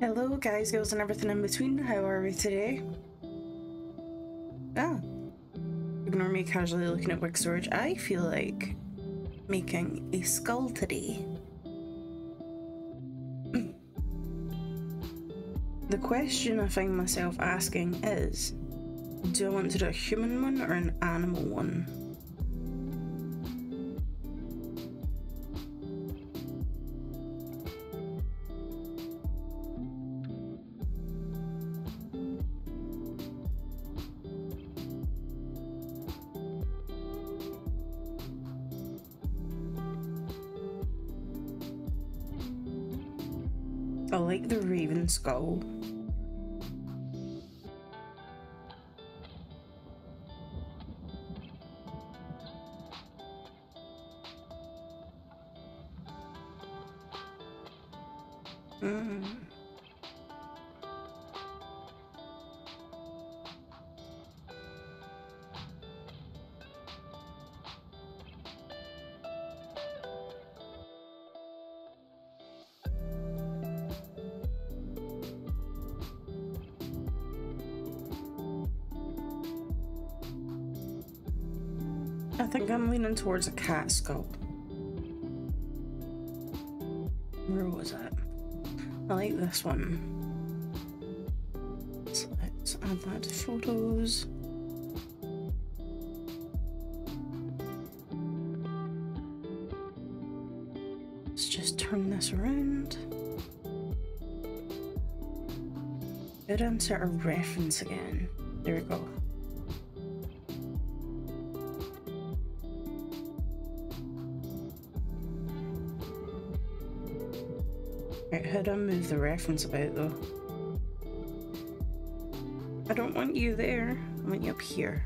Hello, guys, girls, and everything in between. How are we today? Ah, ignore me casually looking at work Storage. I feel like making a skull today. the question I find myself asking is do I want to do a human one or an animal one? Raven towards a cat scope. Where was that? I like this one. So let's add that to photos. Let's just turn this around. Good insert a reference again. There we go. Right, how do I move the reference about though? I don't want you there. I want you up here.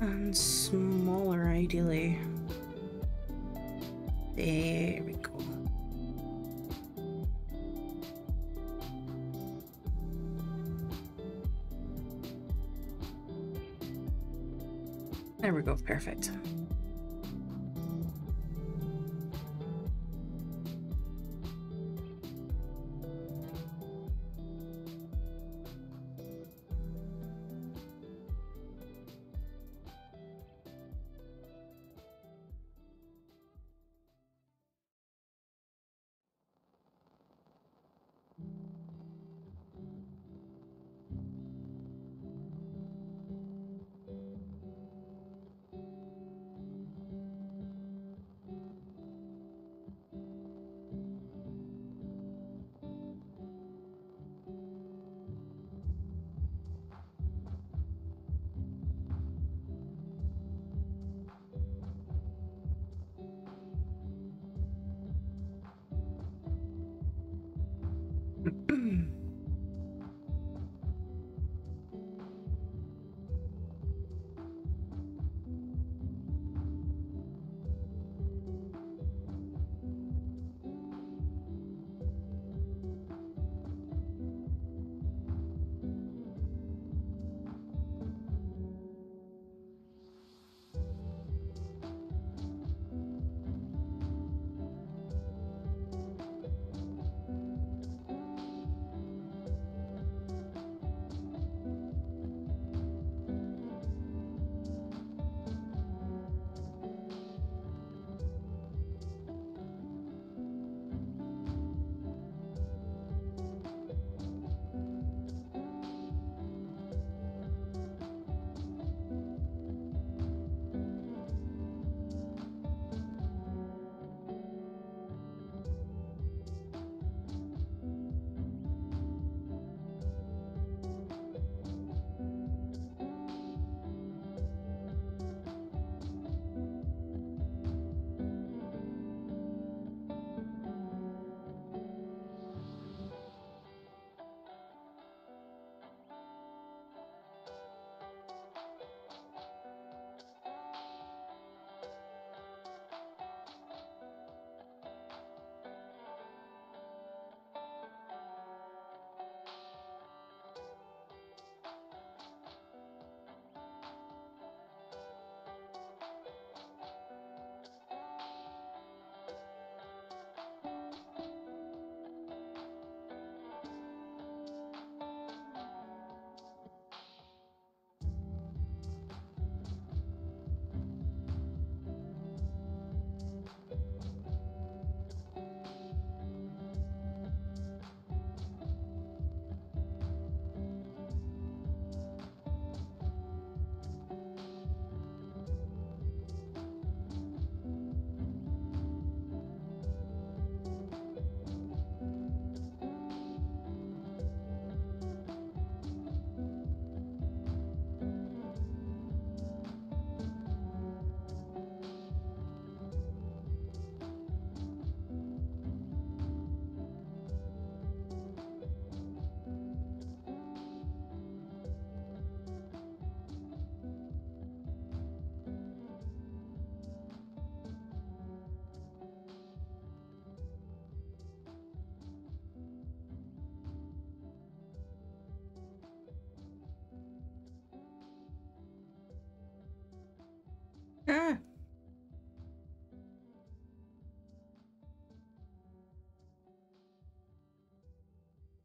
And smaller, ideally. There we go. There we go, perfect.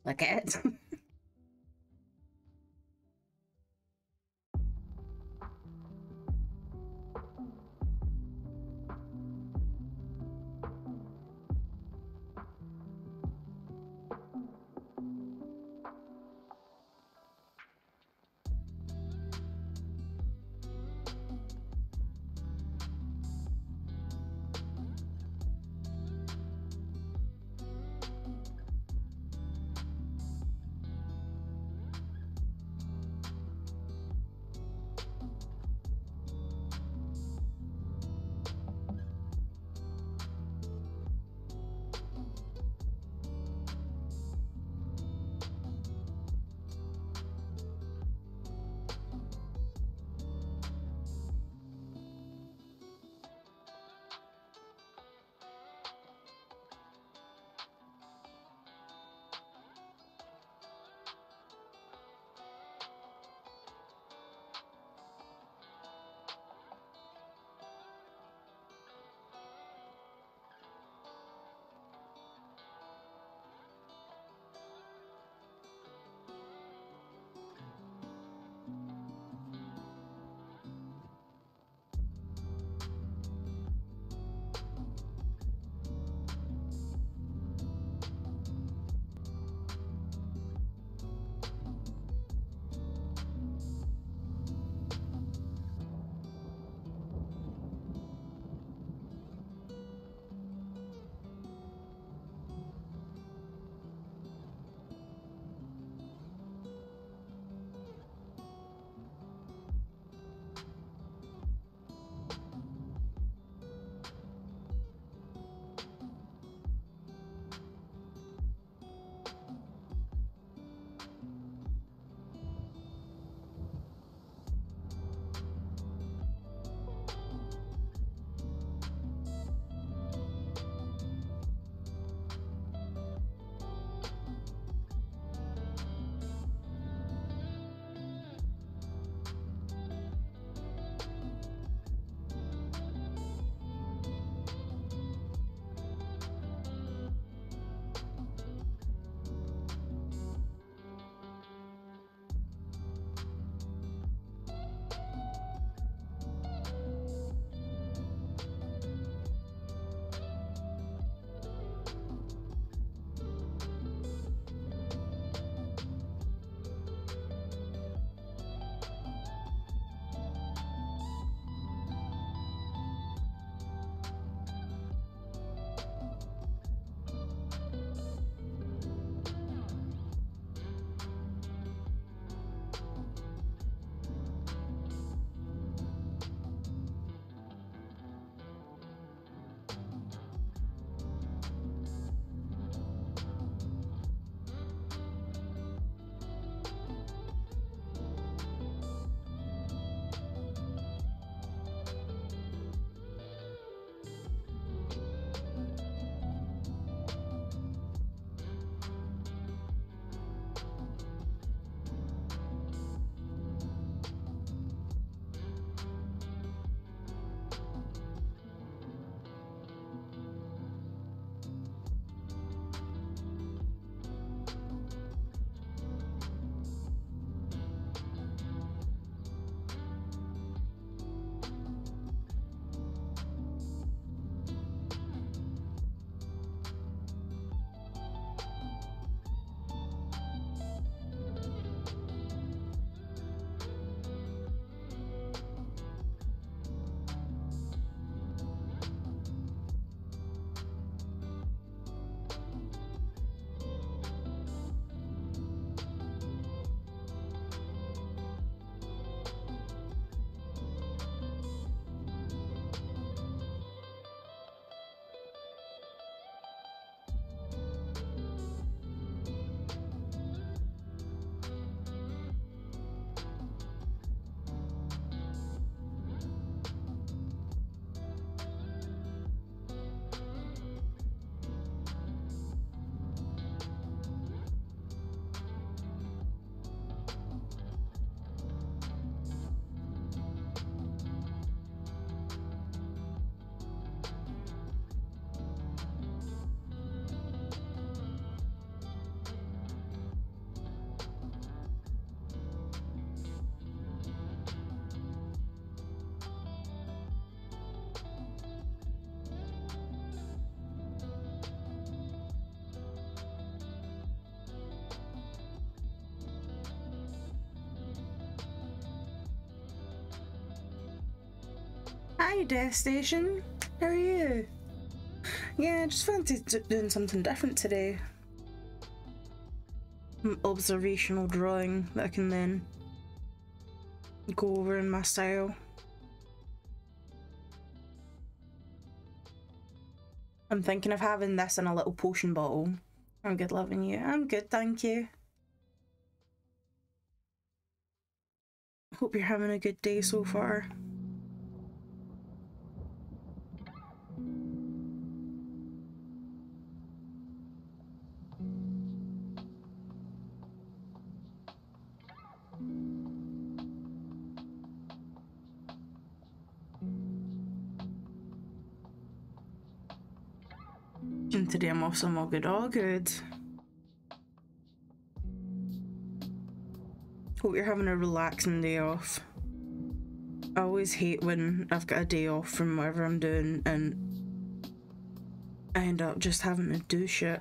A cat. Hi, Death Station. How are you? Yeah, I just fancied doing something different today. observational drawing that I can then go over in my style. I'm thinking of having this in a little potion bottle. I'm good loving you. I'm good, thank you. Hope you're having a good day so far. Today I'm some all good, all good. Hope you're having a relaxing day off. I always hate when I've got a day off from whatever I'm doing and I end up just having to do shit.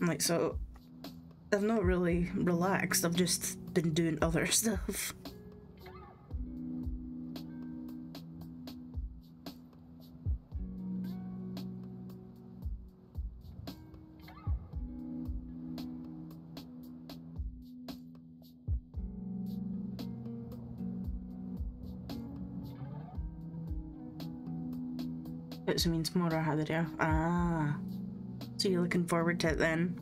Like, so I've not really relaxed, I've just been doing other stuff. Means tomorrow holiday. Ah. So you're looking forward to it then?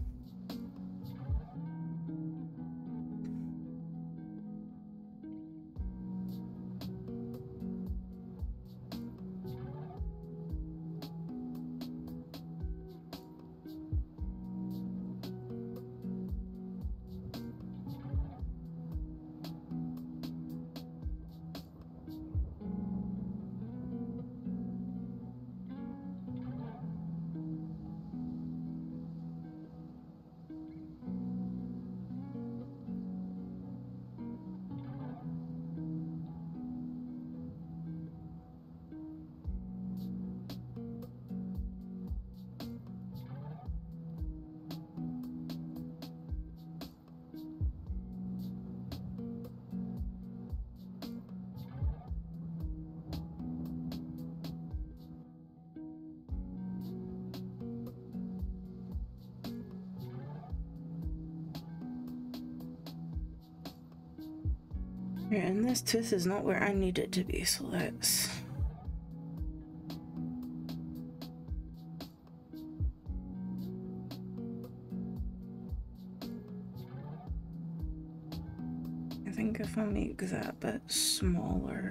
This is not where I need it to be, so let's... I think if I make that bit smaller...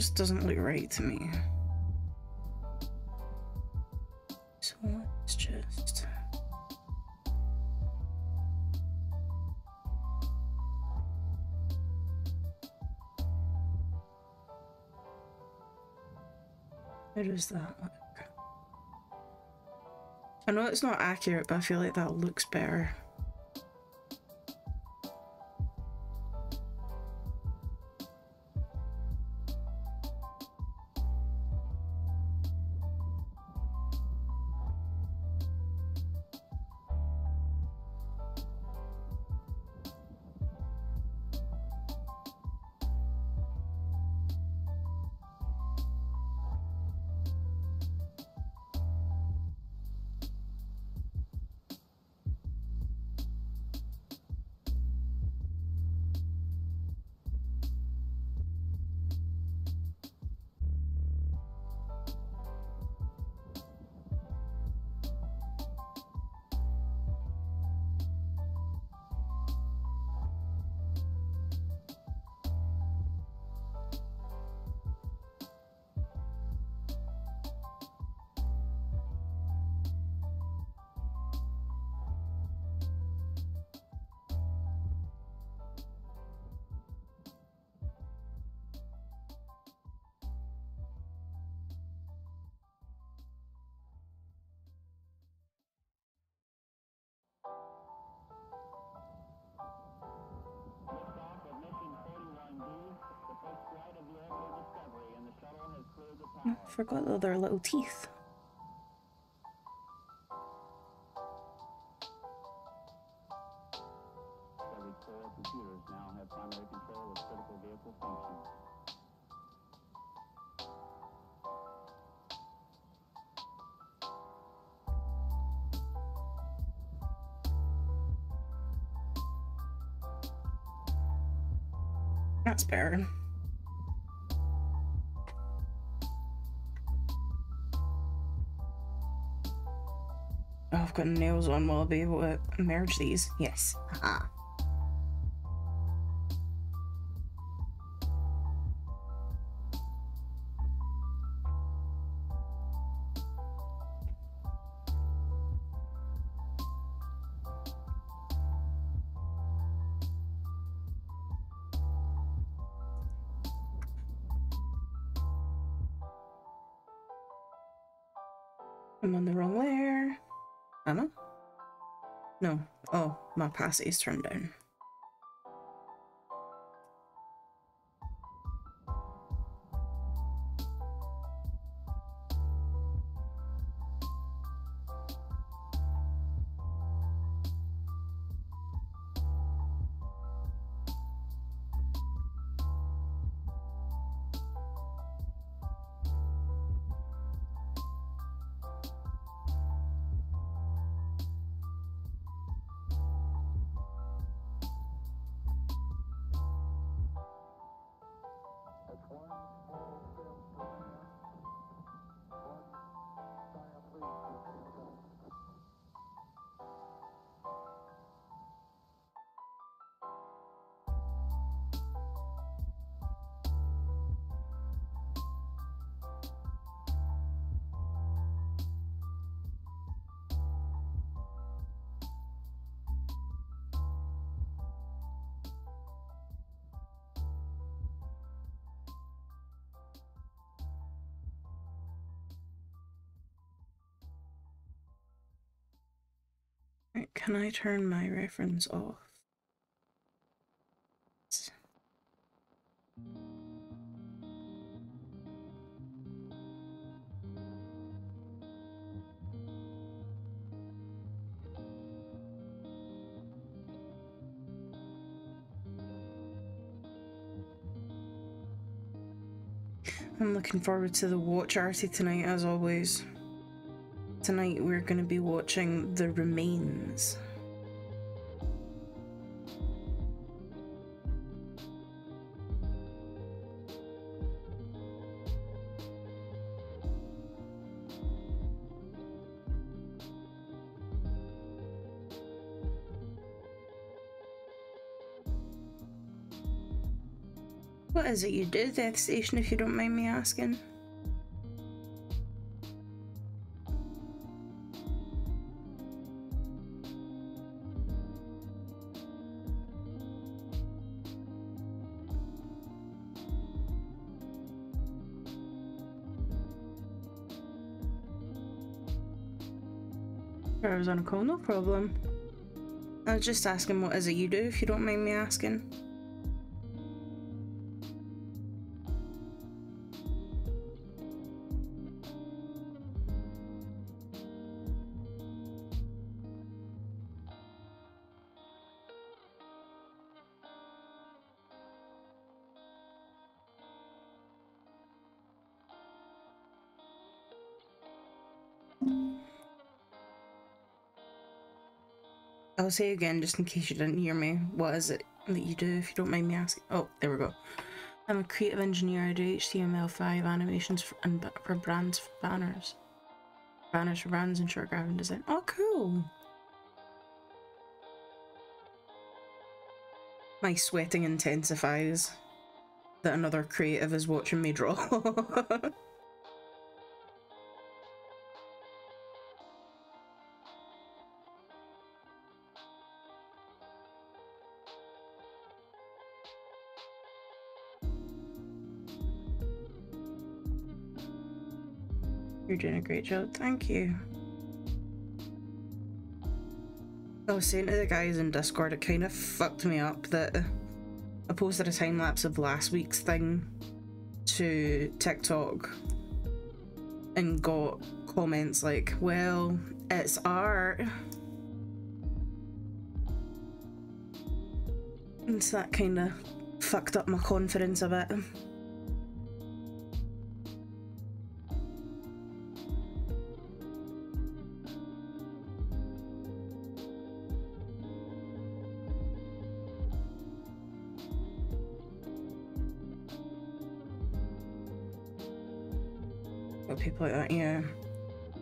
just doesn't look right to me. So let's just... How does that look? I know it's not accurate, but I feel like that looks better. I forgot their little teeth. That's better. Will be able to merge these? Yes. Ah. I'm My opacity is can I turn my reference off? I'm looking forward to the watch arty tonight as always. Tonight we're going to be watching The Remains. What is it you do, Death Station, if you don't mind me asking? I was on a call, no problem. I was just asking what is it you do, if you don't mind me asking. I'll say again, just in case you didn't hear me. What is it that you do, if you don't mind me asking? Oh, there we go. I'm a creative engineer. I do HTML5 animations for, and for brands for banners. Banners for brands and short graphic design. Oh, cool. My sweating intensifies that another creative is watching me draw. Great job, thank you. I was saying to the guys in Discord, it kind of fucked me up that I posted a time lapse of last week's thing to TikTok and got comments like, well, it's art. And so that kind of fucked up my confidence a bit. Like that, yeah.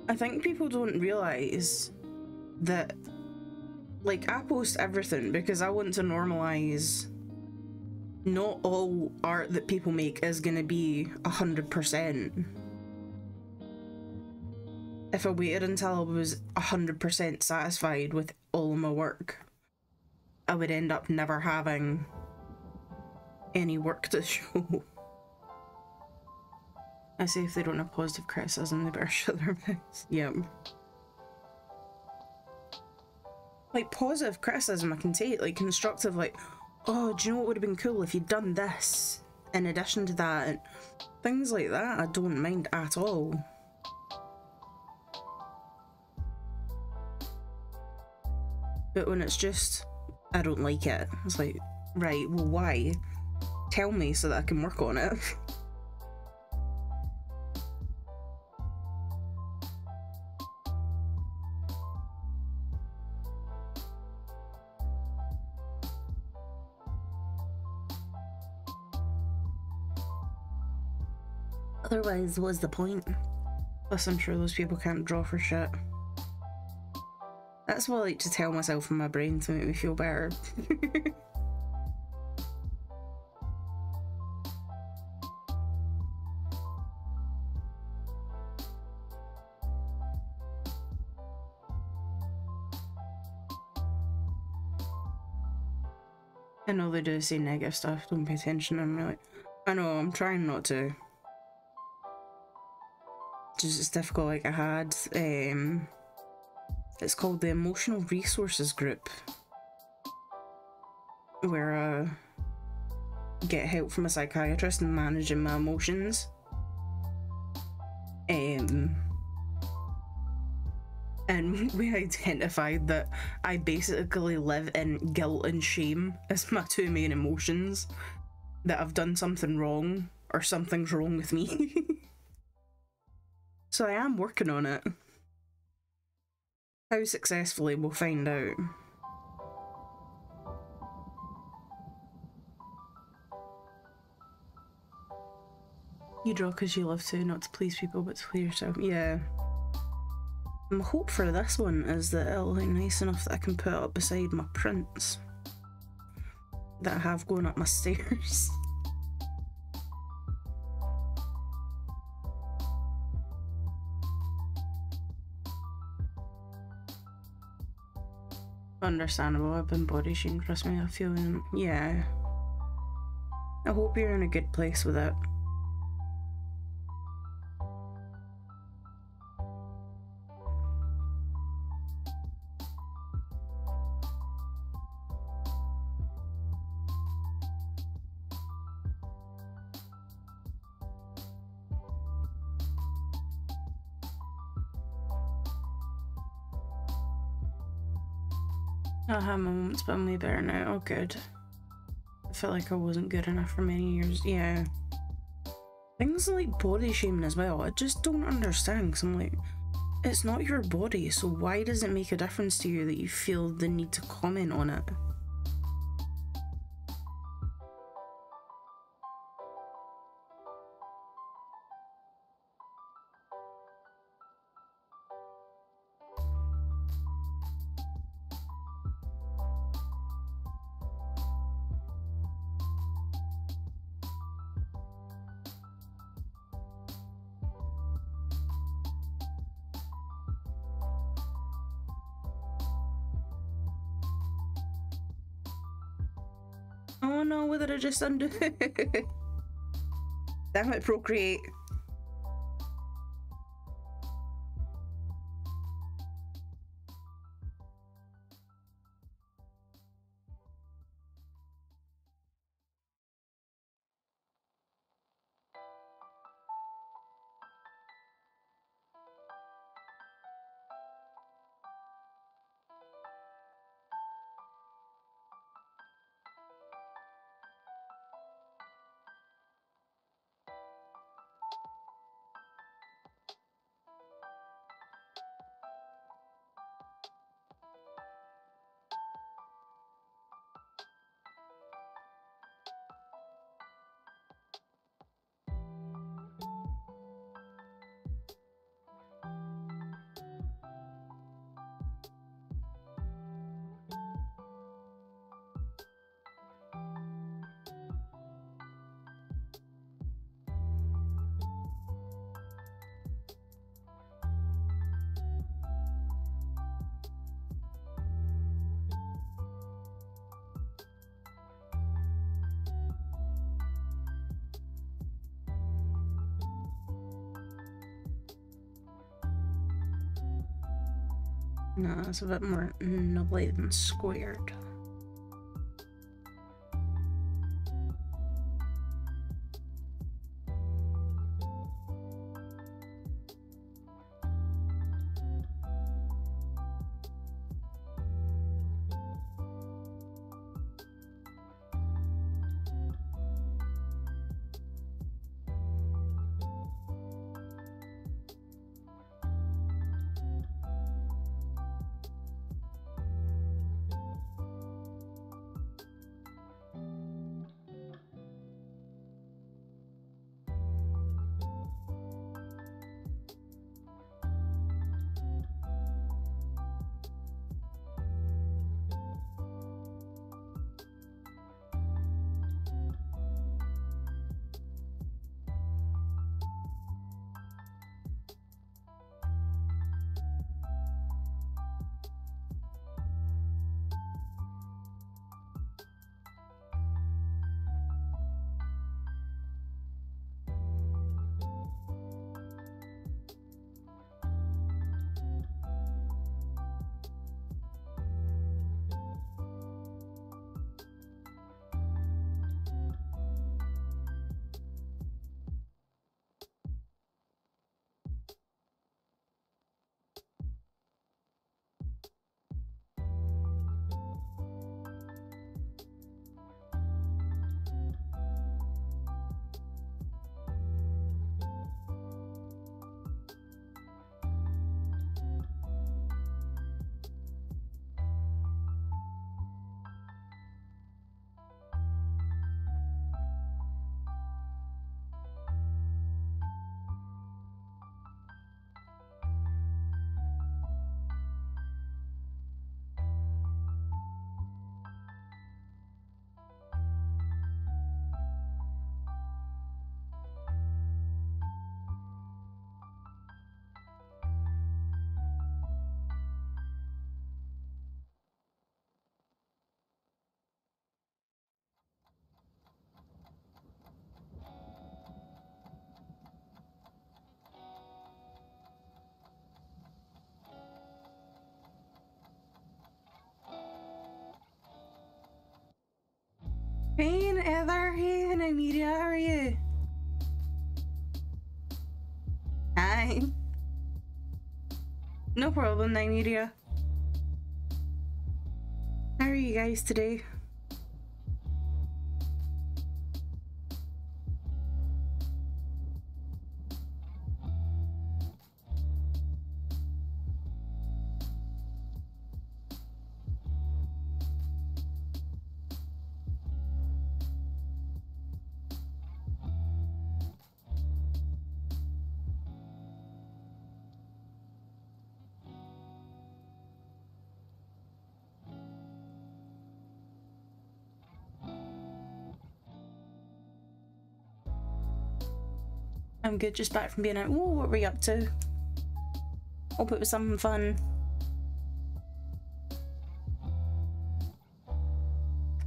I think people don't realise that, like, I post everything because I want to normalise not all art that people make is gonna be a hundred percent. If I waited until I was a hundred percent satisfied with all of my work, I would end up never having any work to show. I say if they don't have positive criticism, they better shut their mouths. Yep. Like, positive criticism I can take, like, constructive, like, oh, do you know what would have been cool if you'd done this in addition to that? And things like that I don't mind at all. But when it's just, I don't like it, it's like, right, well, why? Tell me so that I can work on it. What's the point? Plus, I'm sure those people can't draw for shit. That's what I like to tell myself in my brain to make me feel better. I know they do say negative stuff, don't pay attention, I'm really... I know, I'm trying not to just it's difficult. Like I had, um, it's called the Emotional Resources Group, where I get help from a psychiatrist in managing my emotions. Um, and we identified that I basically live in guilt and shame as my two main emotions. That I've done something wrong or something's wrong with me. So I am working on it. How successfully, we'll find out. You draw because you love to, not to please people, but to please yourself. Yeah. My hope for this one is that it'll look nice enough that I can put it up beside my prints that I have going up my stairs. Understandable, I've been body shamed, trust me, I feel, um, yeah. I hope you're in a good place with it. But way better now. Oh, good. I felt like I wasn't good enough for many years. Yeah. Things like body shaming as well, I just don't understand because I'm like, it's not your body, so why does it make a difference to you that you feel the need to comment on it? Undo. Damn it, Procreate. It's a bit more nubbly than squared. Hey, Heather. Hey, Nymeria, how are you? Hi. No problem, Nymeria. How are you guys today? Good, just back from being out. Ooh, what were we up to? Hope it was something fun.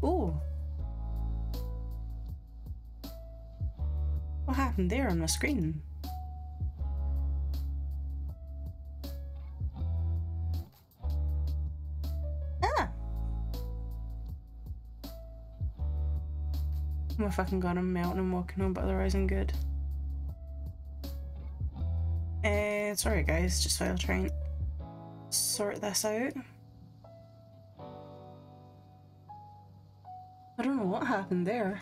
Ooh. What happened there on the screen? Ah. Oh my fucking god, I'm melting and walking home, but otherwise I'm good. Sorry guys, just while trying to sort this out. I don't know what happened there.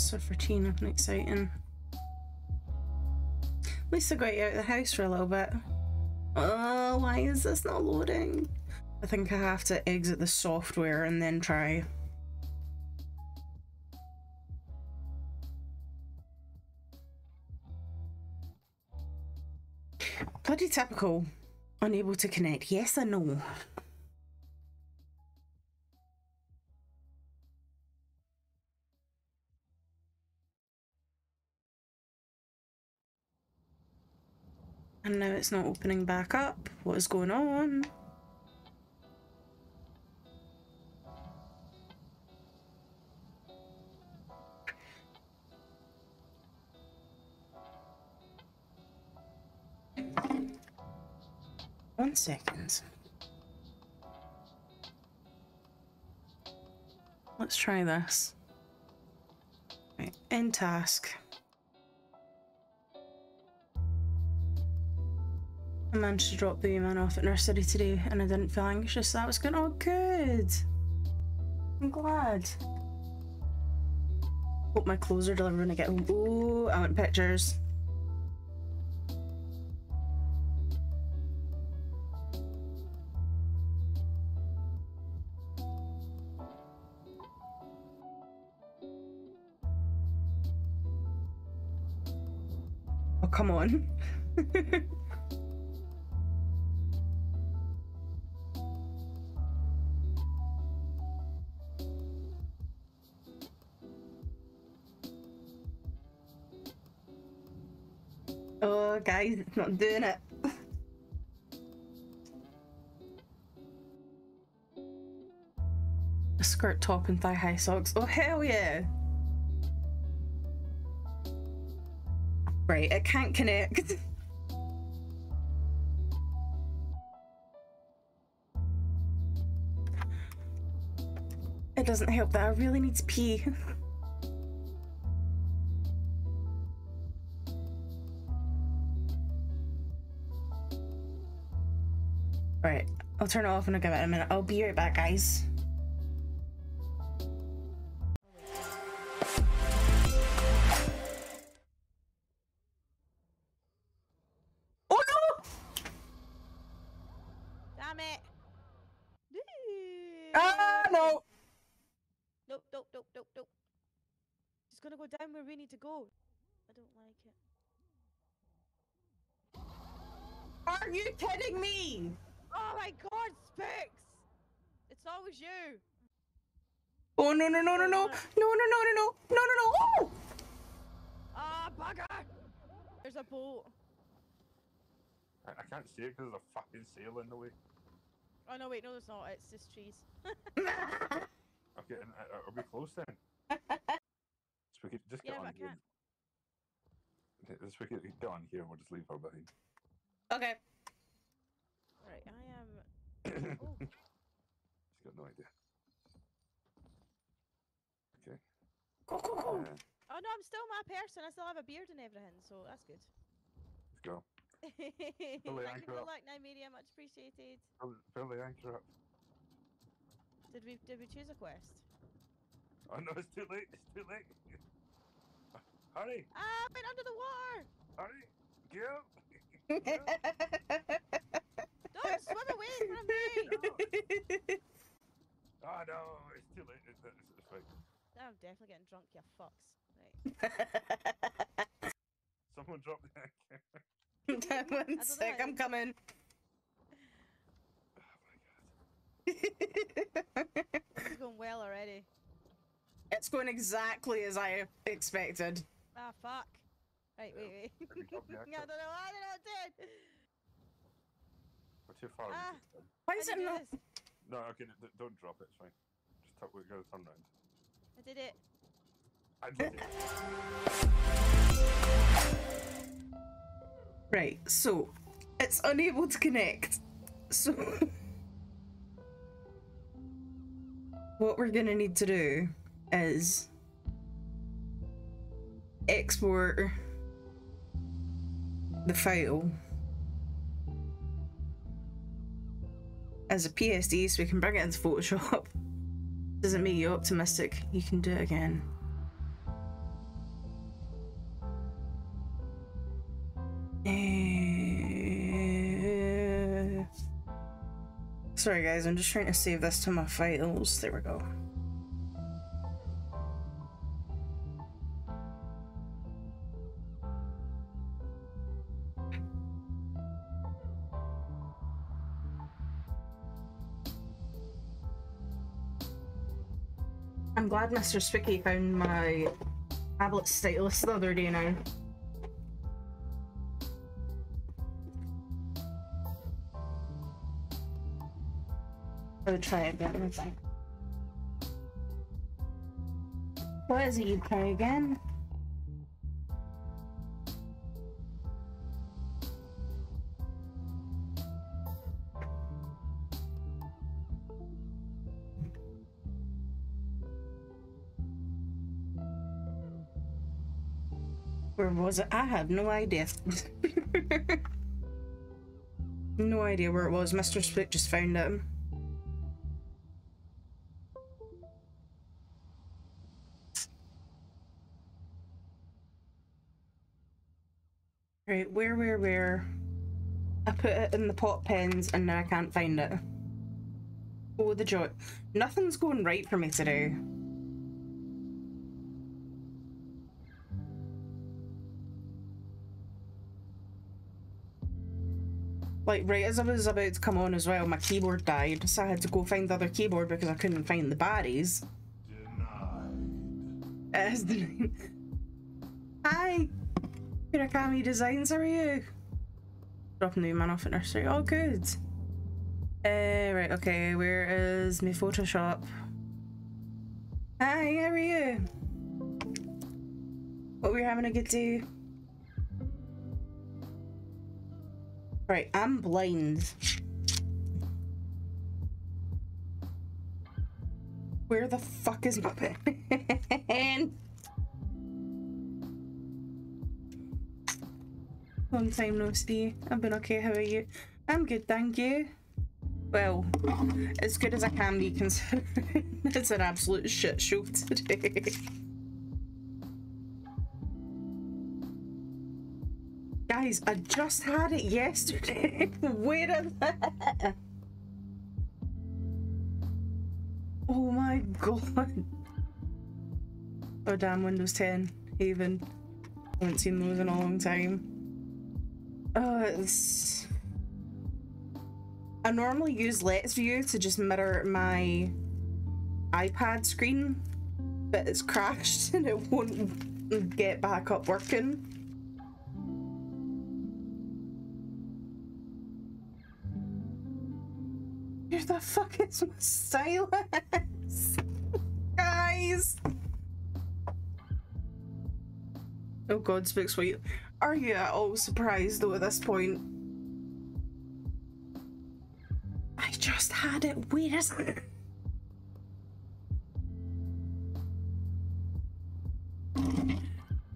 Stuff for tea, nothing exciting. At least I got you out of the house for a little bit. Oh, why is this not loading? I think I have to exit the software and then try. Bloody typical. Unable to connect. Yes, I know. It's not opening back up. What is going on? One second. Let's try this. Right, end task. I managed to drop the man off at nursery today and I didn't feel anxious. That was good. Oh, good. I'm glad. Hope my clothes are delivered when I get home. Oh, I want pictures. Oh, come on. guys, it's not doing it. A skirt top and thigh high socks. Oh, hell yeah. Right, it can't connect. It doesn't help that I really need to pee. I'll turn it off and I'll give it a minute. I'll be right back, guys. It's always you! Oh no no no no no no no no no no no no no! Oh! Ah, bugger! There's a boat. I, I can't see it because there's a fucking sail in the way. Oh no, wait, no, there's not. It's just trees. Okay, and, uh, are we close then? so we could just get Yeah, on but I here. can't. Okay, Just we could get on here and we'll just leave her behind. Okay. Right, I am. Oh, She's got no idea. Okay. Go go Uh, oh no, I'm still my person. I still have a beard and everything, so that's good. Let's go. Thank you anchor for the up. luck, Nymeria. Much appreciated. Fill, fill the anchor up. Did we did we choose a quest? Oh no, it's too late. It's too late. Hurry, Ah, I've been under the water. hurry, go. Don't swim away from me. Oh no, it's too late. It's, it's, it's fine. I'm definitely getting drunk, you fucks. Right. Someone drop the anchor. One know sec, I'm coming. Oh my god. This is going well already. it's going exactly as I expected. Ah, fuck. Right, wait, wait. Have you dropped the I don't know. I don't know what I did. We're too far. Ah. Why How is do it you do not? this? No, okay, d- d- don't drop it. It's fine. Just tuck, we gotta turn round. I did it. I did it. Right, so it's unable to connect. So what we're gonna need to do is export the file as a PSD so we can bring it into Photoshop. Doesn't make you're optimistic. You can do it again. Eh, Sorry guys, I'm just trying to save this to my files. There we go. glad Mr. Spooky found my tablet stylus the other day now. I'll try again, I think. What is it you try again? Was? I have no idea. no idea where it was. Mr. Spook just found it. Right, where, where, where? I put it in the pot pens and now I can't find it. Oh, the joy. Nothing's going right for me today. Like, right as I was about to come on as well, my keyboard died, so I had to go find the other keyboard because I couldn't find the baddies. Denied. Is the Hi! Murakami Designs, are you? Dropping the man off at nursery. Oh, good. Uh, right, okay, where is my Photoshop? Hi, how are you? Hope you're having a good day. Right, I'm blind. Where the fuck is my pen? Long time no see. I've been okay, how are you? I'm good, thank you. Well, as good as I can be considering it's an absolute shit show today. Guys, I just had it yesterday. Where is it? Oh my god. Oh damn, Windows 10, Haven. Haven't seen those in a long time. Oh, it's... I normally use LetsView to just mirror my iPad screen, but it's crashed and it won't get back up working. The fuck is my stylus? Guys! Oh god, what you- Are you at all surprised though at this point? I just had it. Where is it?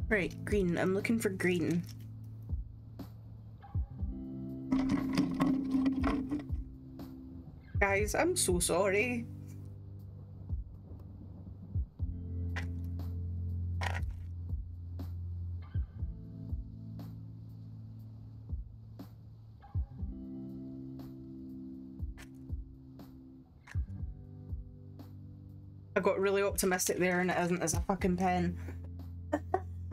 Right, green. I'm looking for green. Guys, I'm so sorry. I got really optimistic there and it isn't as a fucking pen.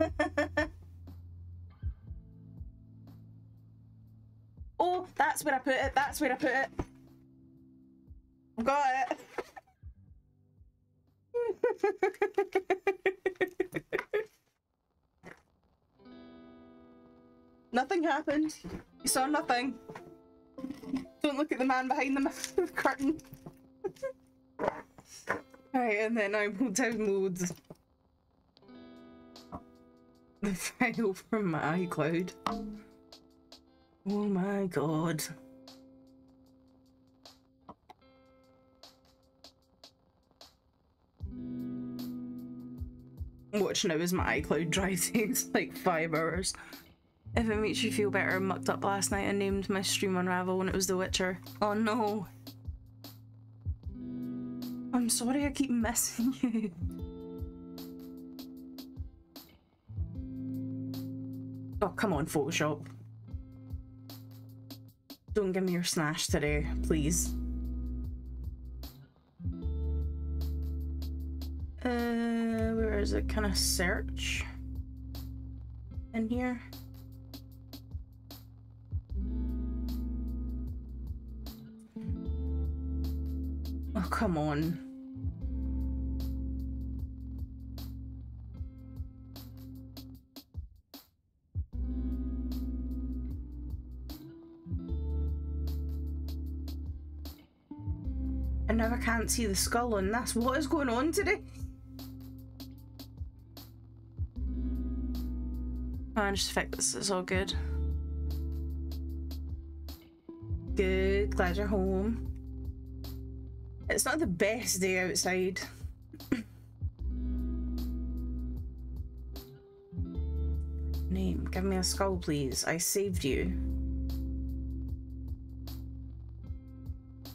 oh, that's where I put it. That's where I put it. Got it. nothing happened. You saw nothing. Don't look at the man behind the curtain. Alright, and then I will download the file from my iCloud. Oh my god. Watch now as my iCloud drive takes like five hours. If it makes you feel better, mucked up last night and named my stream Unravel when it was The Witcher. Oh no. I'm sorry I keep messing you. Oh, come on, Photoshop. Don't give me your snash today, please. Is it? kind of search? In here? Oh, come on. I can't see the skull on this. What is going on today? Managed to fix this. It's all good. Good. Glad you're home. It's not the best day outside. Name. Give me a skull, please. I saved you.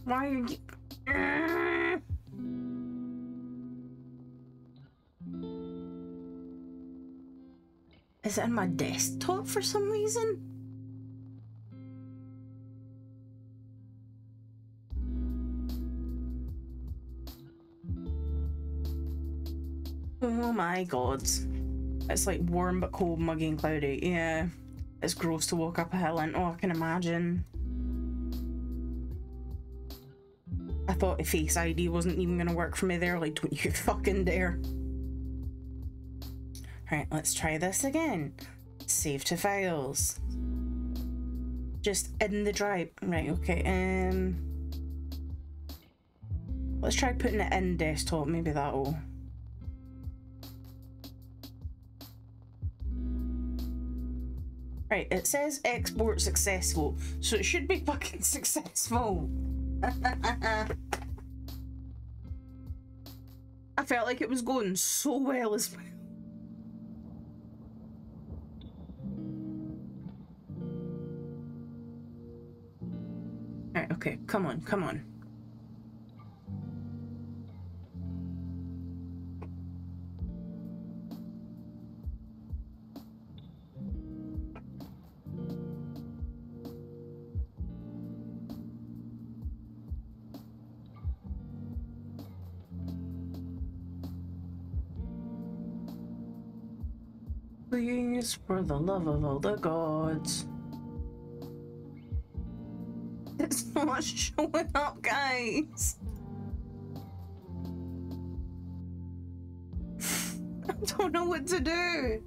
Why are you... Is it in my desktop for some reason? Oh my god. It's like warm but cold, muggy and cloudy. Yeah. It's gross to walk up a hill and oh, I can imagine. I thought a face ID wasn't even gonna work for me there. Like, don't you fucking dare. Alright, let's try this again. Save to files. Just in the drive. Right, okay. Um, Let's try putting it in desktop. Maybe that'll... Right, it says export successful, so it should be fucking successful. I felt like it was going so well as well. Okay, come on, come on. Please, for the love of all the gods. It's not showing up, guys. I don't know what to do.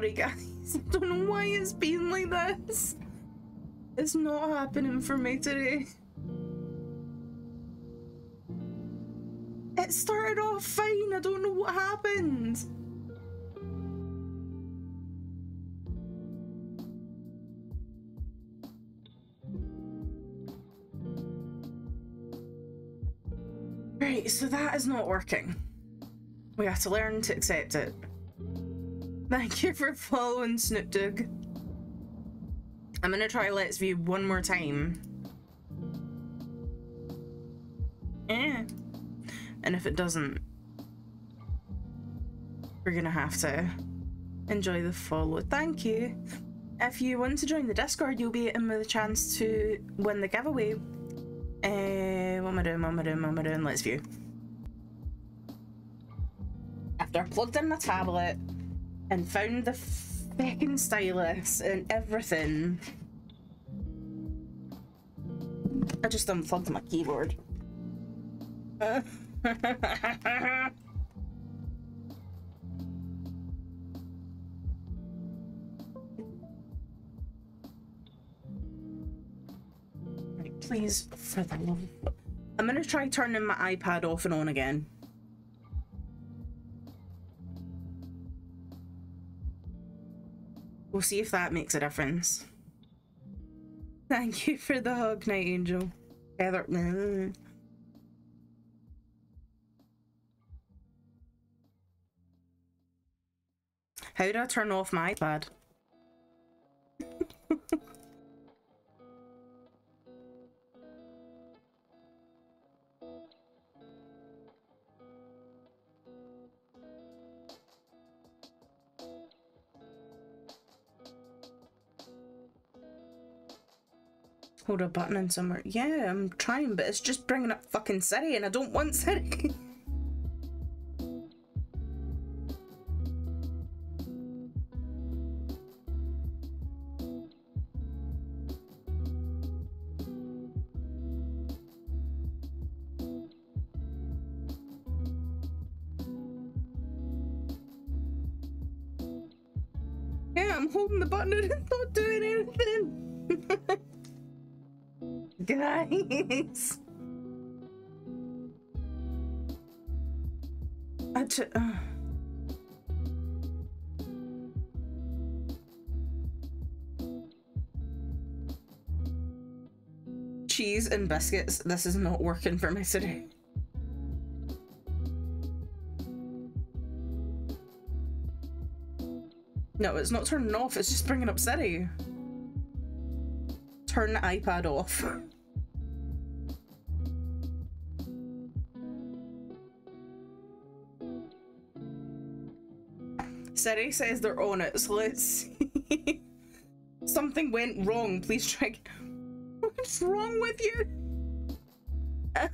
Sorry, guys. I don't know why it's been like this. It's not happening for me today. It started off fine. I don't know what happened. Right, so that is not working. We have to learn to accept it. Thank you for following Snoop Dogg. I'm gonna try LetsView one more time. Eh. And if it doesn't, we're gonna have to enjoy the follow. Thank you. If you want to join the Discord, you'll be in with a chance to win the giveaway. Uh, what am I doing? What am I doing? What am I doing? LetsView. After I plugged in the tablet and found the fucking stylus and everything, I just unplugged my keyboard. Please, for the love. I'm gonna try turning my iPad off and on again. We'll see if that makes a difference. Thank you for the hug, Night Angel. Heather. mm. How do I turn off my iPad? Hold a button in somewhere. Yeah, I'm trying, but it's just bringing up fucking Siri and I don't want Siri. Ju- uh. Cheese and biscuits. This is not working for me today. No, it's not turning off, it's just bringing up Siri. Turn the iPad off. Siri says they're on it, so let's see. Something went wrong. Please try. What's wrong with you?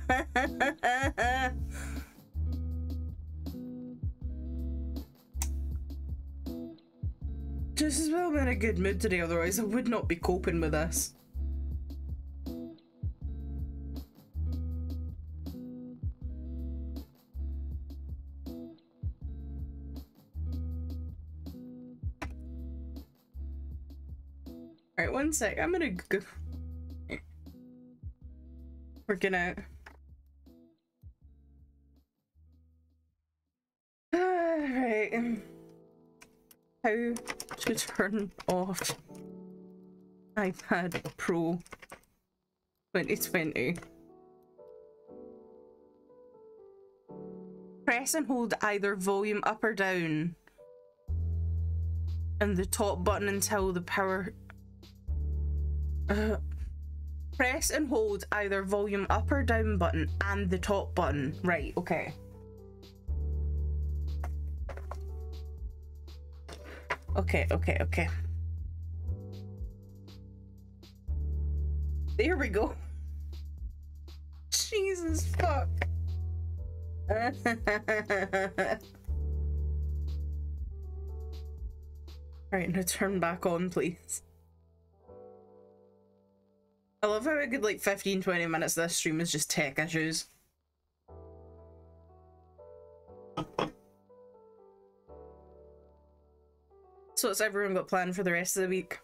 Just as well I'm in a good mood today, otherwise I would not be coping with this. One sec. I'm gonna go. We're gonna. Alright. How to turn off iPad Pro 2020. Press and hold either volume up or down and the top button until the power press and hold either volume up or down button and the top button. Right, okay. Okay, okay, okay. There we go. Jesus fuck. Alright, now turn back on, please. I love how a good like 15 20 minutes of this stream is just tech issues. So what's everyone got planned for the rest of the week?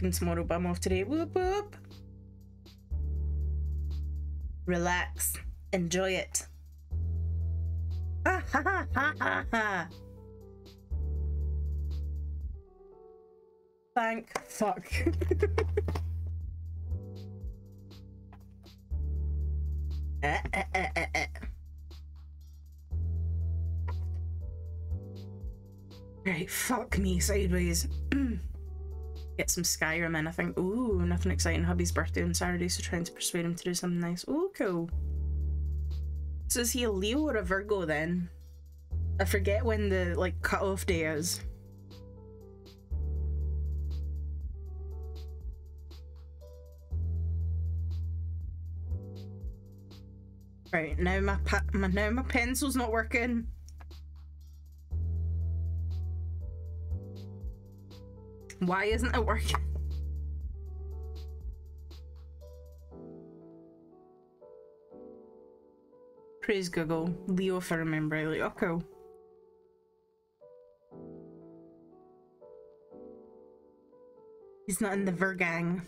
Working tomorrow, but I'm off today. Whoop whoop. Relax. Enjoy it. Ha ha ha ha ha ha. Thank fuck. Eh, eh, eh, eh, eh. Right, fuck me sideways. Get some Skyrim in, I think. Ooh, nothing exciting. Hubby's birthday on Saturday, so trying to persuade him to do something nice. Oh, cool. So is he a Leo or a Virgo then? I forget when the like cutoff day is. Right, now my, my now my pencil's not working. Why isn't it working? Praise Google. Leo if I remember rightly. Oh cool. He's not in the Vergang.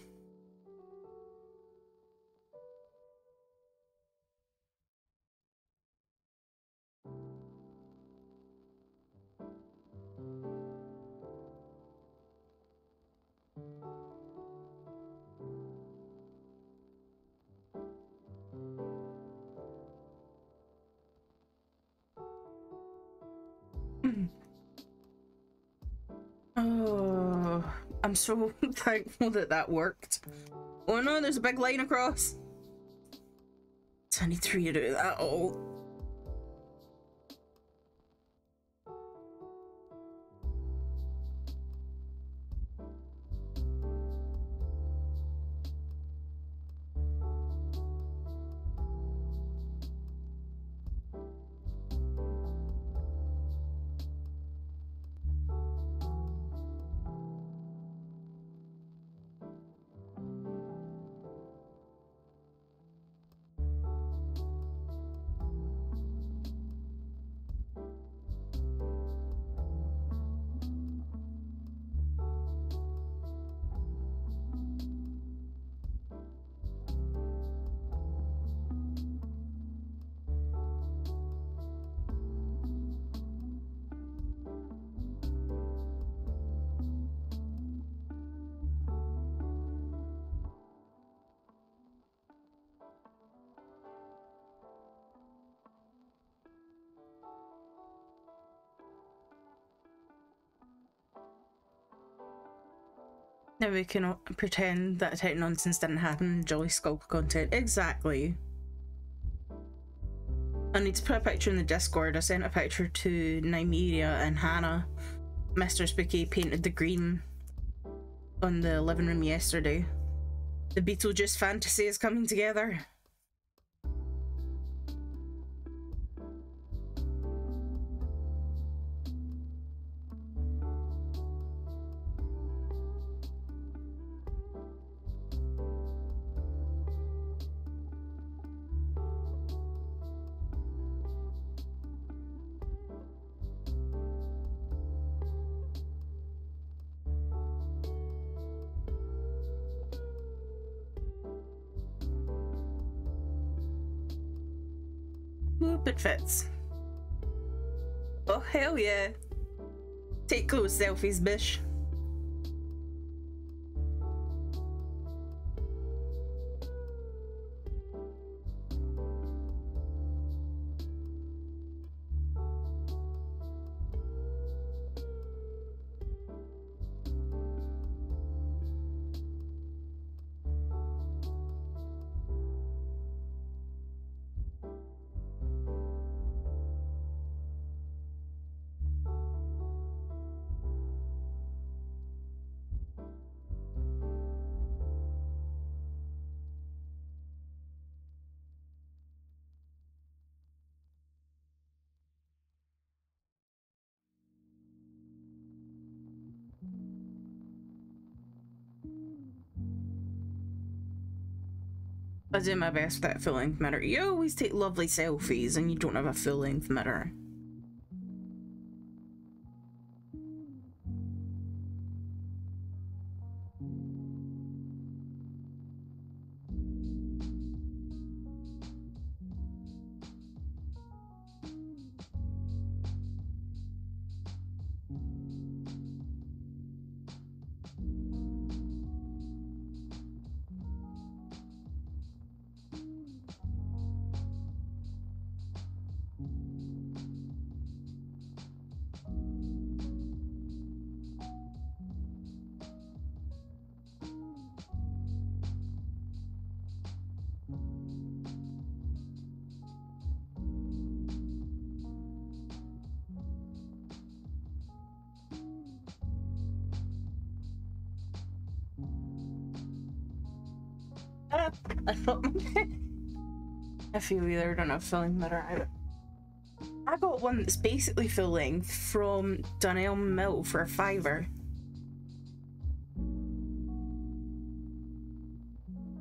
I'm so thankful that that worked. Oh no, there's a big line across. 23 to do that all. Now we can pretend that type nonsense didn't happen. Jolly Skulk content. Exactly. I need to put a picture in the Discord. I sent a picture to Nymeria and Hannah. Mr. Spooky painted the green on the living room yesterday. The Beetlejuice fantasy is coming together. Yeah. Take close selfies, bish. I do my best with that full length mirror. You always take lovely selfies and you don't have a full length mirror. Feel either don't have full length mirror. I, I got one that's basically full length from Dunelm Mill for a fiver.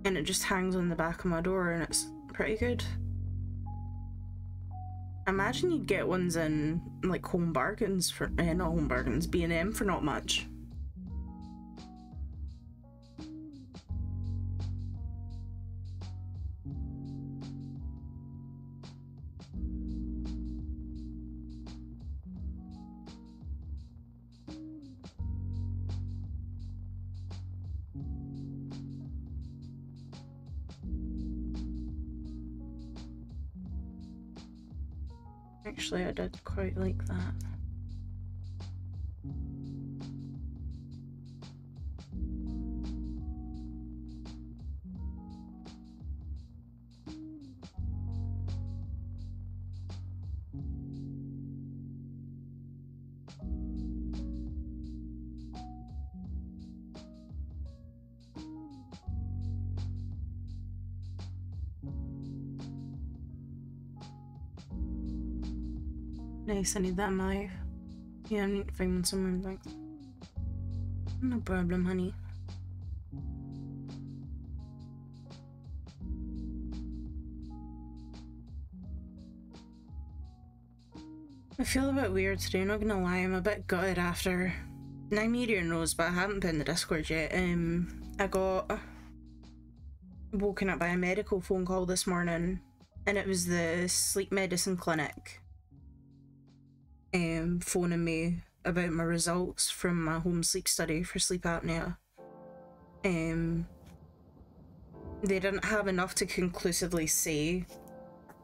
And it just hangs on the back of my door and it's pretty good. Imagine you'd get ones in like home bargains for eh, not home bargains, B and M for not much. Actually, I did quite like that. I need that knife. Yeah, I need to find one somewhere like. No problem, honey. I feel a bit weird today, not gonna lie, I'm a bit gutted after. Nymeria Rose, but I haven't been in the Discord yet. Um, I got woken up by a medical phone call this morning, and it was the sleep medicine clinic phoning me about my results from my home sleep study for sleep apnea. Um, they didn't have enough to conclusively say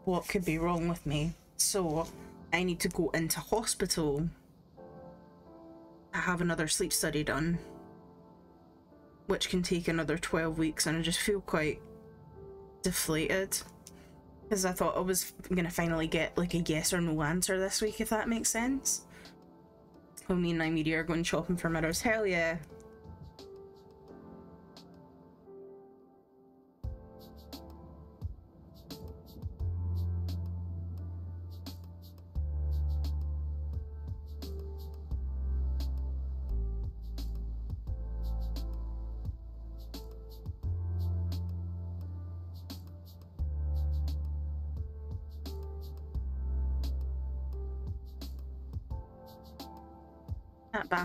what could be wrong with me, so I need to go into hospital to have another sleep study done. which can take another 12 weeks, and I just feel quite deflated. Because I thought I was gonna finally get like a yes or no answer this week, if that makes sense. Me and my media are going shopping for mirrors. Hell yeah.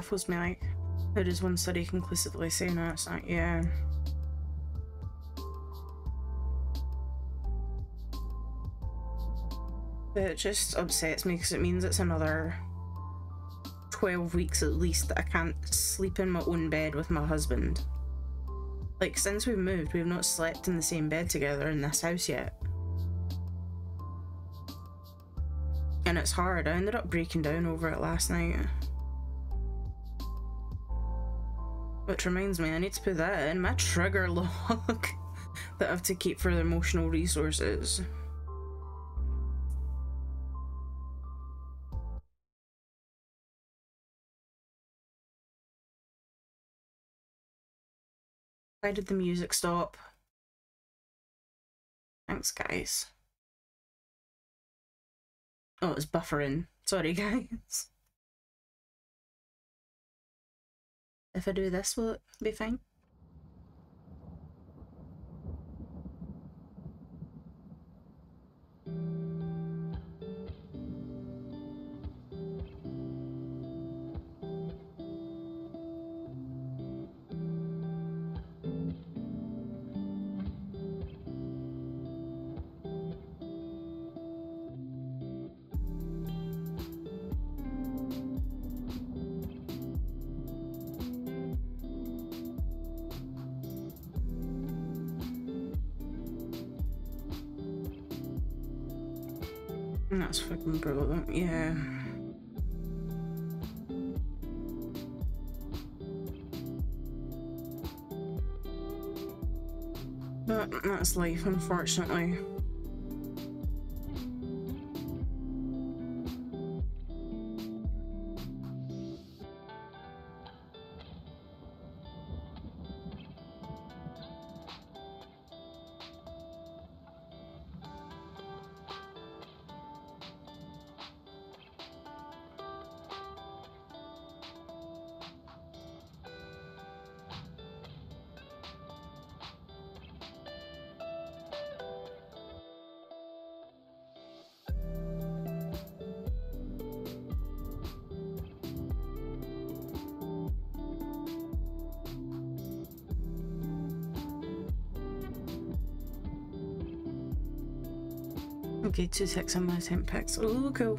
Baffles me, like, how does one study conclusively say no, it's not, yeah. But it just upsets me because it means it's another 12 weeks at least that I can't sleep in my own bed with my husband. Like, since we've moved, we've not slept in the same bed together in this house yet. And it's hard. I ended up breaking down over it last night. Which reminds me, I need to put that in my trigger log that I have to keep for the emotional resources. Why did the music stop? Thanks, guys. Oh, it's buffering. Sorry, guys. If I do this, will it be fine? Brutal. Yeah. But that's life, unfortunately. Okay, two ticks on my temp packs. Oh, cool.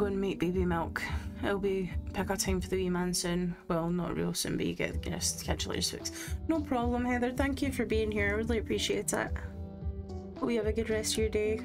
Go and make baby milk. It'll be pick a time for the wee man soon. Well, not real soon, but you get the schedule your fix. No problem, Heather. Thank you for being here. I really appreciate it. Hope you have a good rest of your day.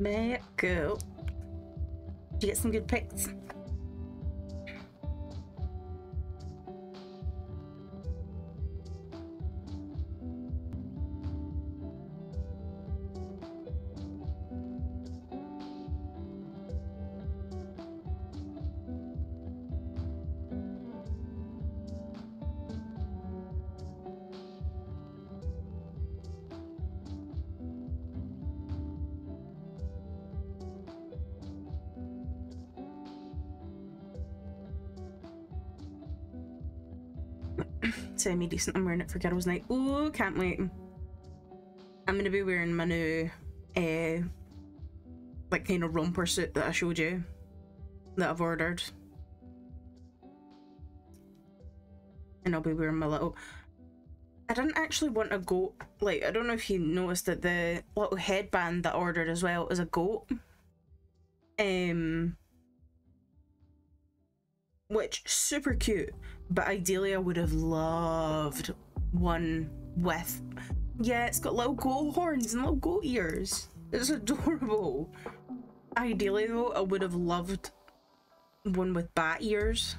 May it go. Did you get some good pics? Semi decent. I'm wearing it for girls' night. Oh, can't wait. I'm gonna be wearing my new, uh, like kind of romper suit that I showed you, that I've ordered. And I'll be wearing my little. I didn't actually want a goat. Like, I don't know if you noticed that the little headband that I ordered as well is a goat. Um, which super cute but ideally I would have loved one with yeah it's got little goat horns and little goat ears. It's adorable. Ideally though I would have loved one with bat ears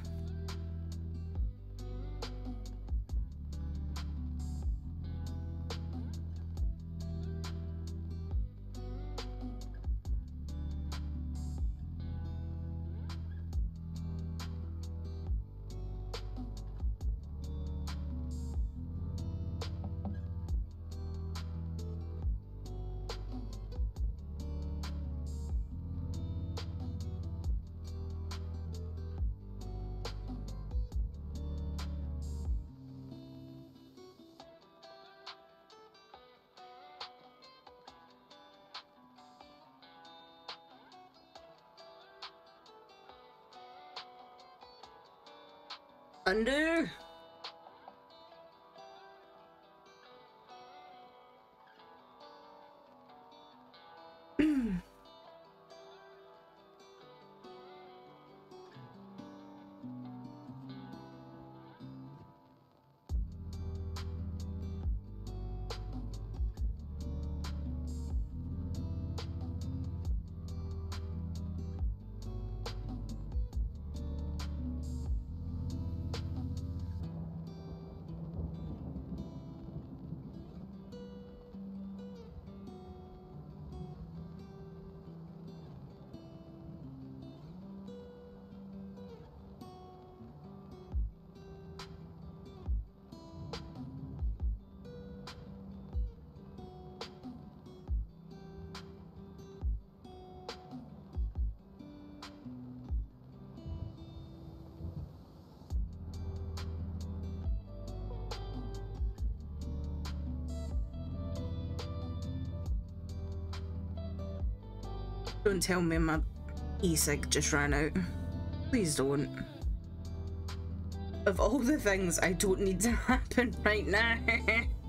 Don't tell me my e-cig just ran out. Please don't. Of all the things I don't need to happen right now.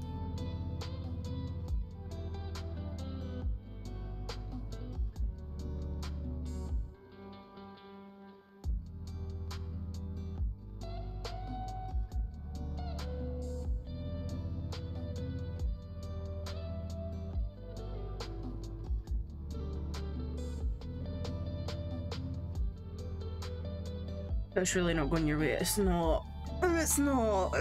That's really not going your way. It's not. It's not.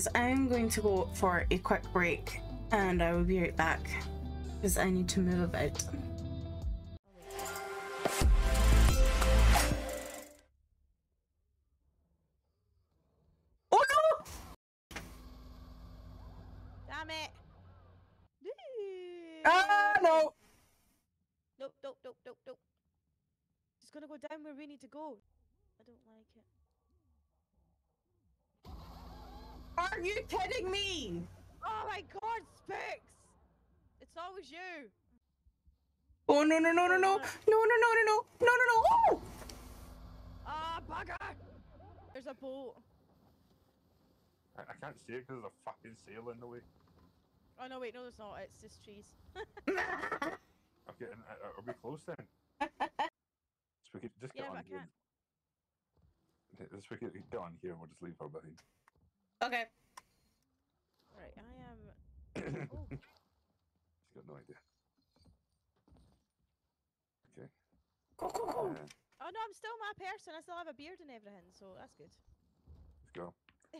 Guys, I'm going to go for a quick break and I will be right back because I need to move about. See it because there's a fucking sail in the way. Oh no, wait, no, there's not. It's just trees. Okay, and, uh, are we close then? so we could just get Yeah, on but here. can't. This we could get on here and we'll just leave her behind. Okay. Right, I am. Oh, She's got no idea. Okay. Go go go! Uh, oh no, I'm still my person. I still have a beard and everything, so that's good.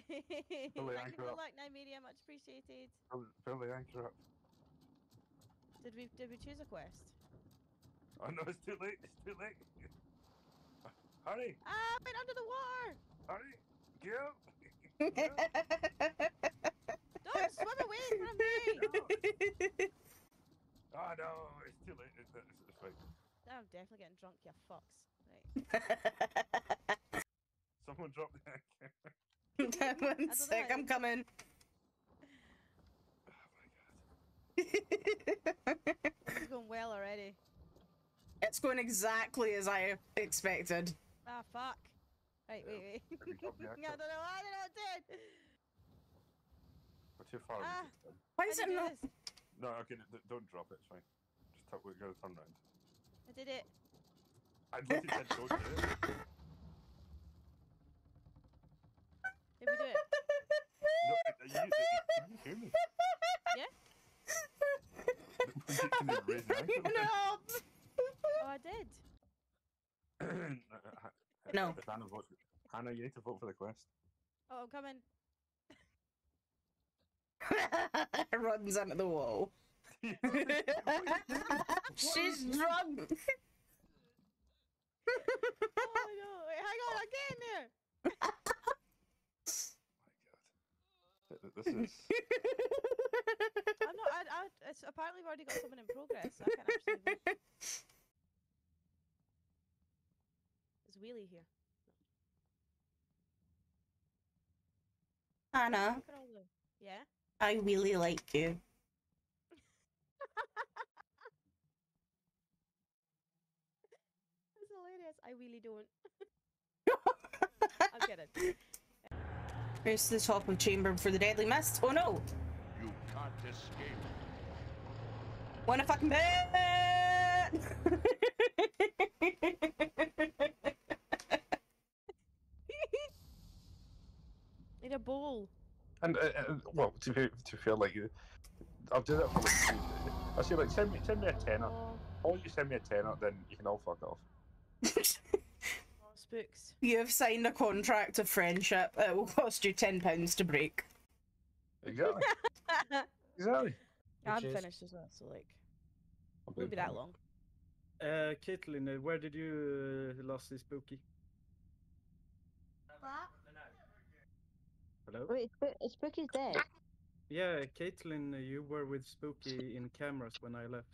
Let's. Thank you for up. luck, Nymeria. Much appreciated. The anchor up. Did we did we choose a quest? Oh no, it's too late. It's too late. Hurry, Ah, went under the water. hurry, go. Don't swim away from me. Oh no, it's too late. It's, it's, it's fine. I'm definitely getting drunk, you fucks. Right. Someone drop the anchor. That I one's don't know sick. how I'm coming. Oh my god. This is going well already. it's going exactly as I expected. Ah, fuck. Right, wait, wait. Have you dropped the I don't know. I don't know what did. We're too far. Ah. away. Why How is it not? this? No, okay, don't drop it. It's fine. Just tap, we gotta turn round. I did it. I literally said don't do it. If we do it. No, you, can you hear me? Can you raise your hand? no. Oh, I did. No. If Hannah votes, Hannah, you need to vote for the quest. Oh, I'm coming. Runs under the wall. She's drunk. Oh no! Wait, hang on, I'm getting there. my god. Th- th- This is. I'm not. I, I, it's apparently we've already got someone in progress. So I can't actually. Vote. Is Wheelie here? Anna, Look at all the. Yeah. I really like you. That's hilarious. I really don't. I'm kidding. Here's to the top of chamber for the deadly mist. Oh no! You can't escape. Wanna fucking bet? Need a bowl. And, uh, uh, well, to be, to feel like you, I'll do that for like. two- I say like send me send me a tenner. Oh, Or you send me a tenner, then you can all fuck off. spooks. you have signed a contract of friendship. It will cost you ten pounds to break. Exactly. exactly. I'm is- finished as well, so like, I'll won't be that long. Uh, Caitlin, uh, where did you uh, last see Spooky? What? Hello? Wait, Spook- Spooky's dead. Yeah, Caitlin, uh, you were with Spooky in cameras when I left.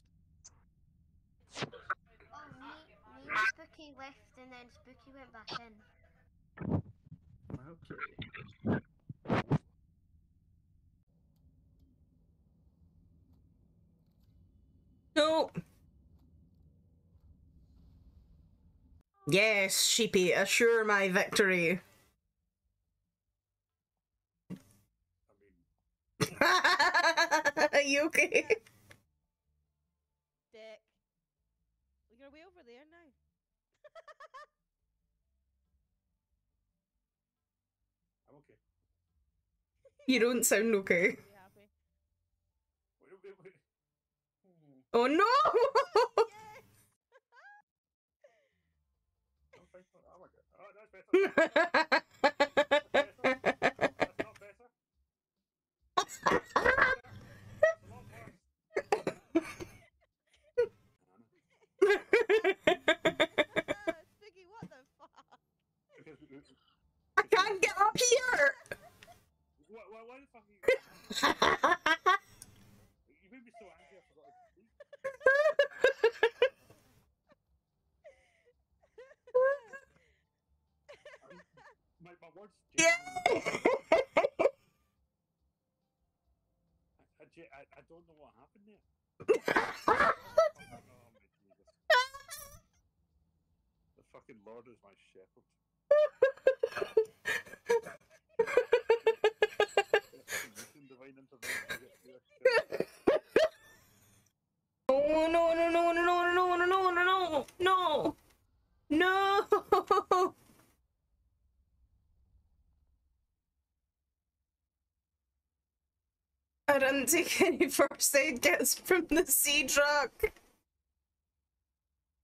Oh, me, me and Spooky left and then Spooky went back in. Okay. No. Yes, sheepy, assure my victory. Are you okay? You don't sound okay. Oh no! Why, the fuck are you? You made me so angry. I forgot. My, my words. yeah! I, I, I, don't know what happened there. Oh The fucking Lord is my shepherd. Fucking divine intervention to get through this shit. Oh no no no no no no no no no no no no I didn't take any first aid kits from the Seatruck.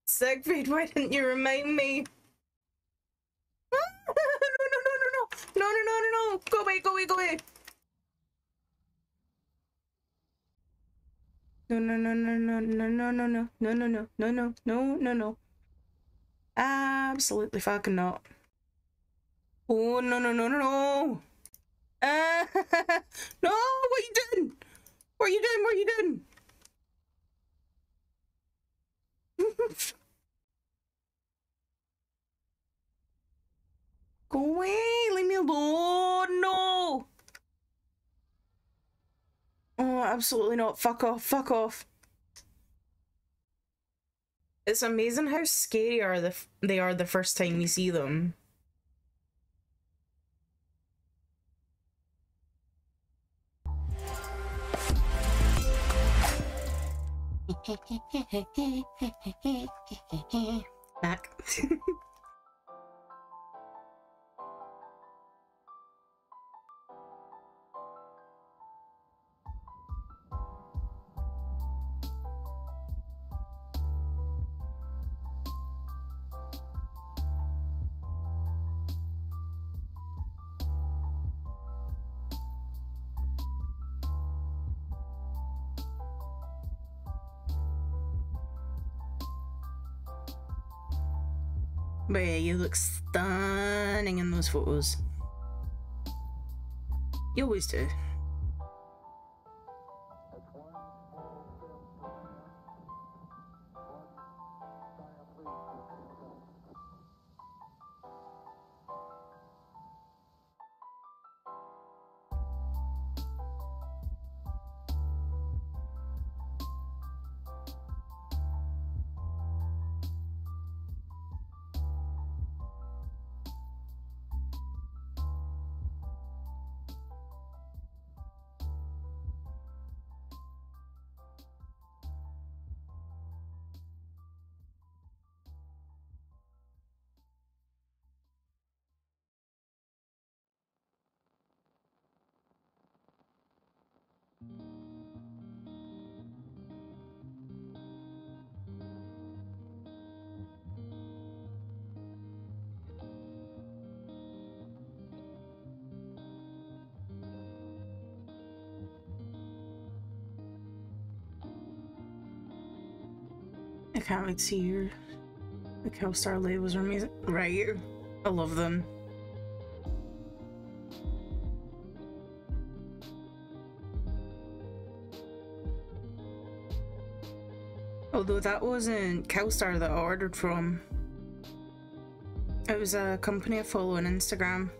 Siegfried, why didn't you remind me? no no no no no no no no no no go away go away go away. No no no no no no no no no no no no no no no no no Absolutely fucking not. Oh no no no no no. Uh, no, what you doing? What you doing? What you doing? Go away, leave me alone. No. Oh, absolutely not. Fuck off. Fuck off. It's amazing how scary are the they are the first time you see them. Back. But yeah, you look stunning in those photos. You always do. Can't wait to see your the Killstar labels are amazing. Right. I love them. Although that wasn't Killstar that I ordered from. It was a company I follow on Instagram.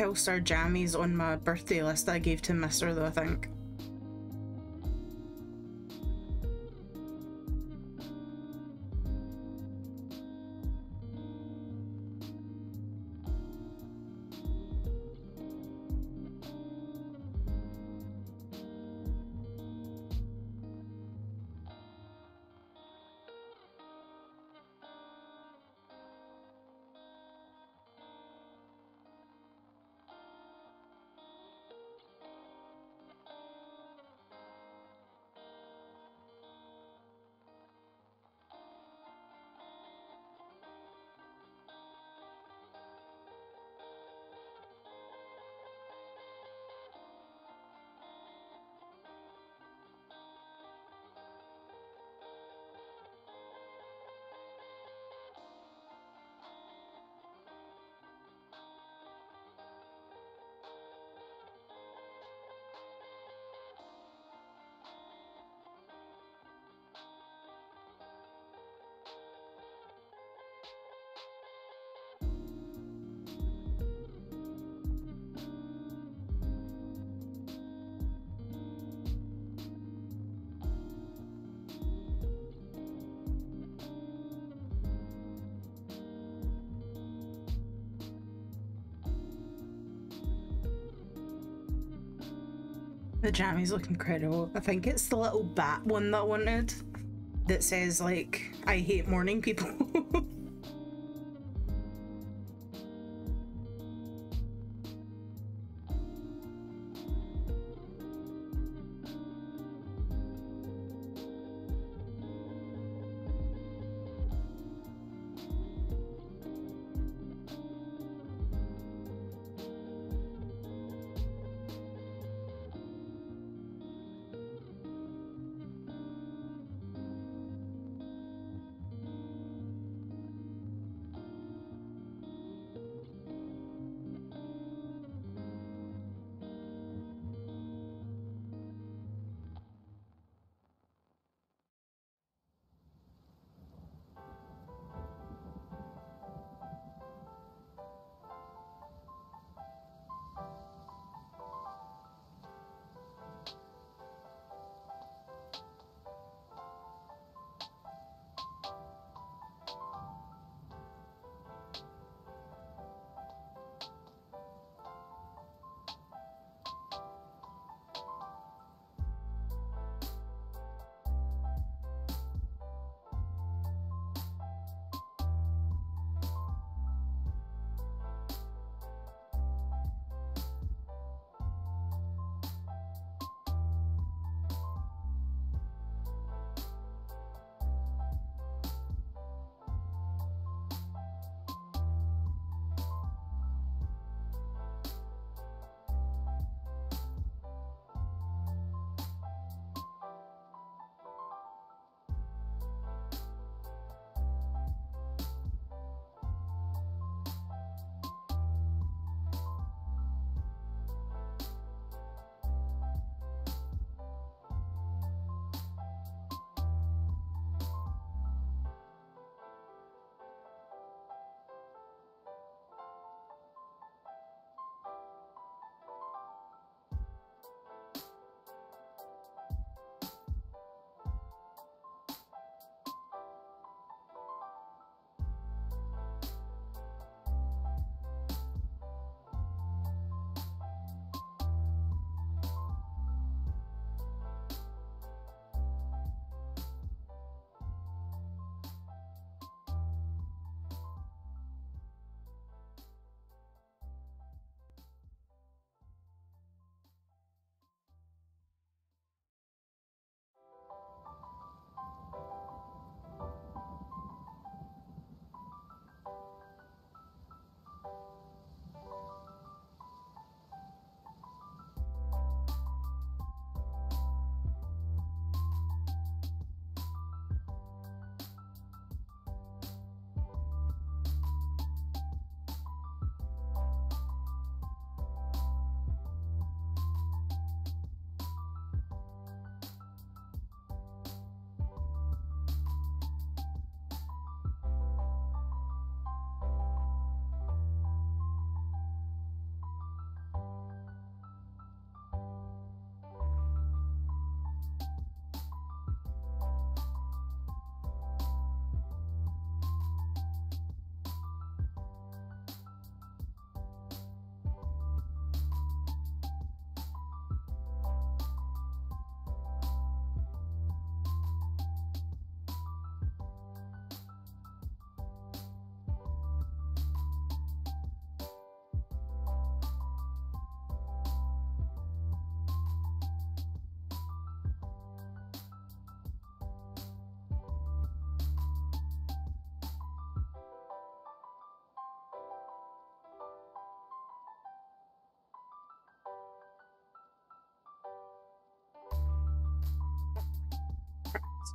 Have jammies on my birthday list that I gave to Mister though, I think. The jammies look incredible. I think it's the little bat one that I wanted that says like I hate morning people.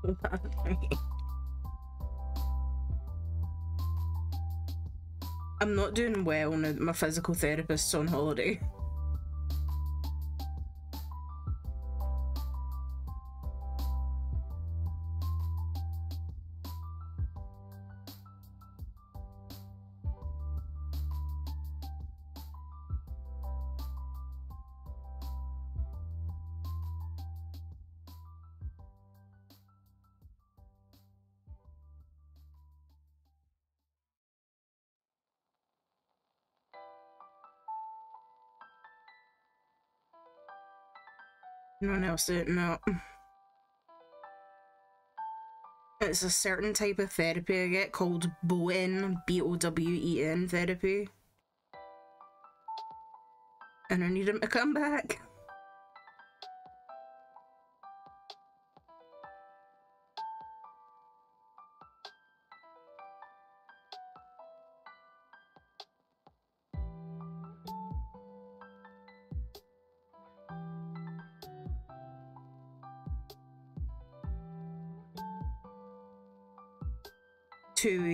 I'm not doing well now that my physical therapist's on holiday. Else no. It's a certain type of therapy I get called Bowen, B O W E N therapy. And I need him to come back.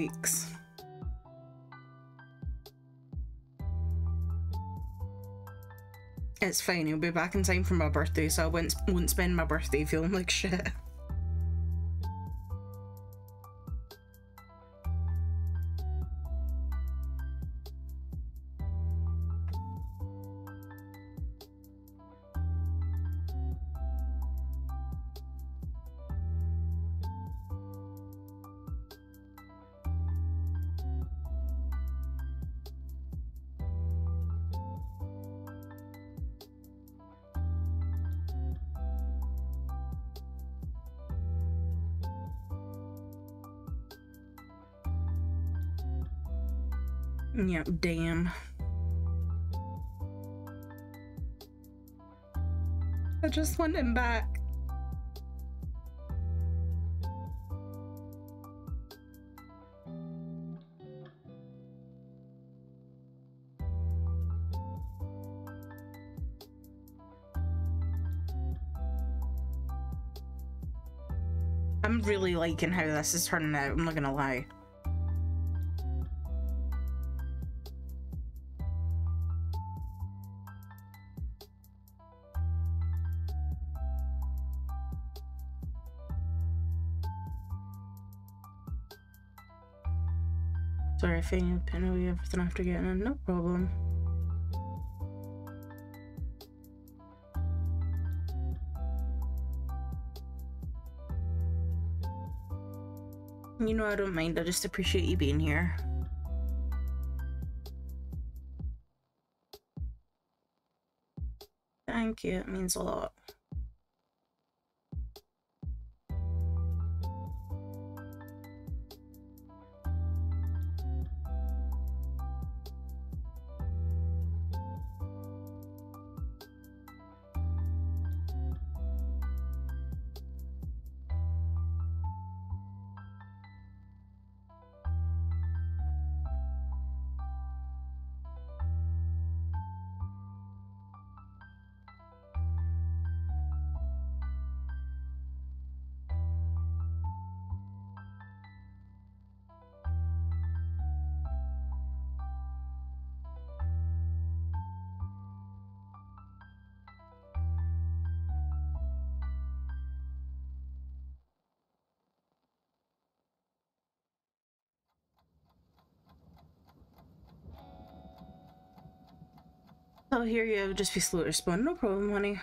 Weeks. It's fine, he'll be back in time for my birthday, so I won't, won't spend my birthday feeling like shit. Damn. I just want him back. I'm really liking how this is turning out, I'm not gonna lie. Think I know everything after getting in, no problem. You know I don't mind, I just appreciate you being here. Thank you, it means a lot. Hear you, just be slow to respond, no problem, honey.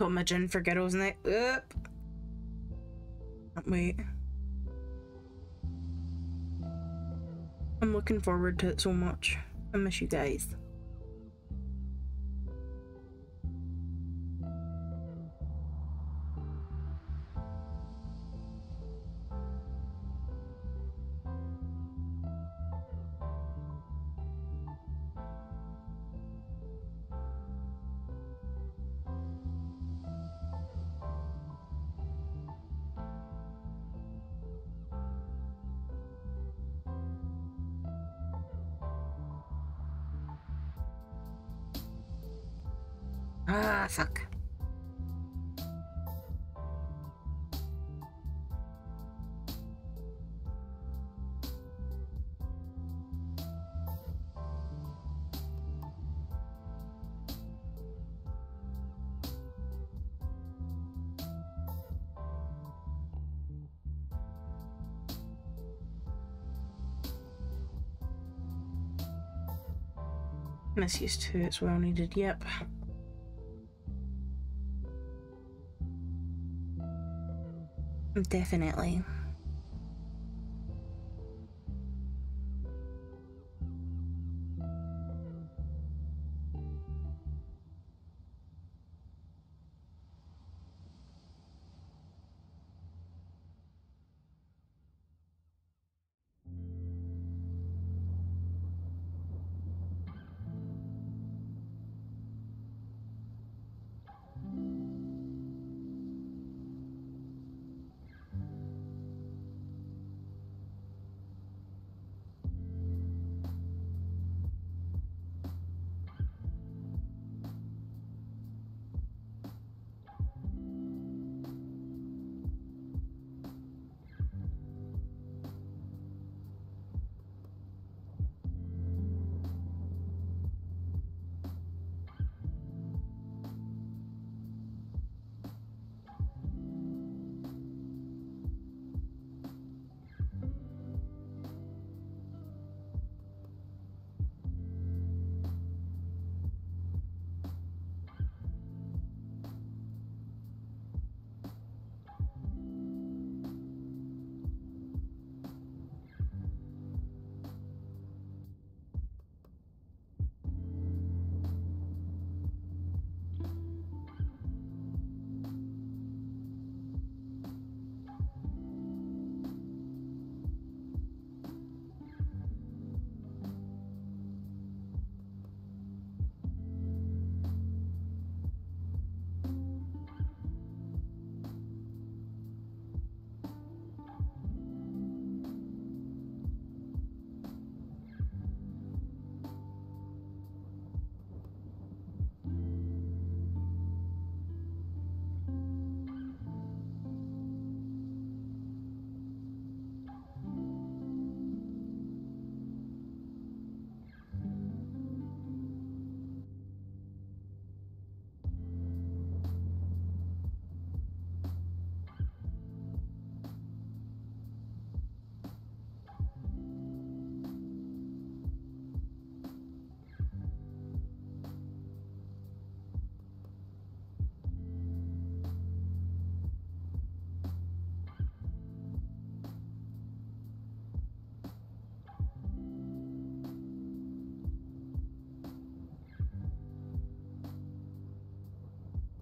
Got my gin for girls night. Up. Can't wait. I'm looking forward to it so much. I miss you guys. Ah, fuck. Misused too, it's well needed, yep. Definitely.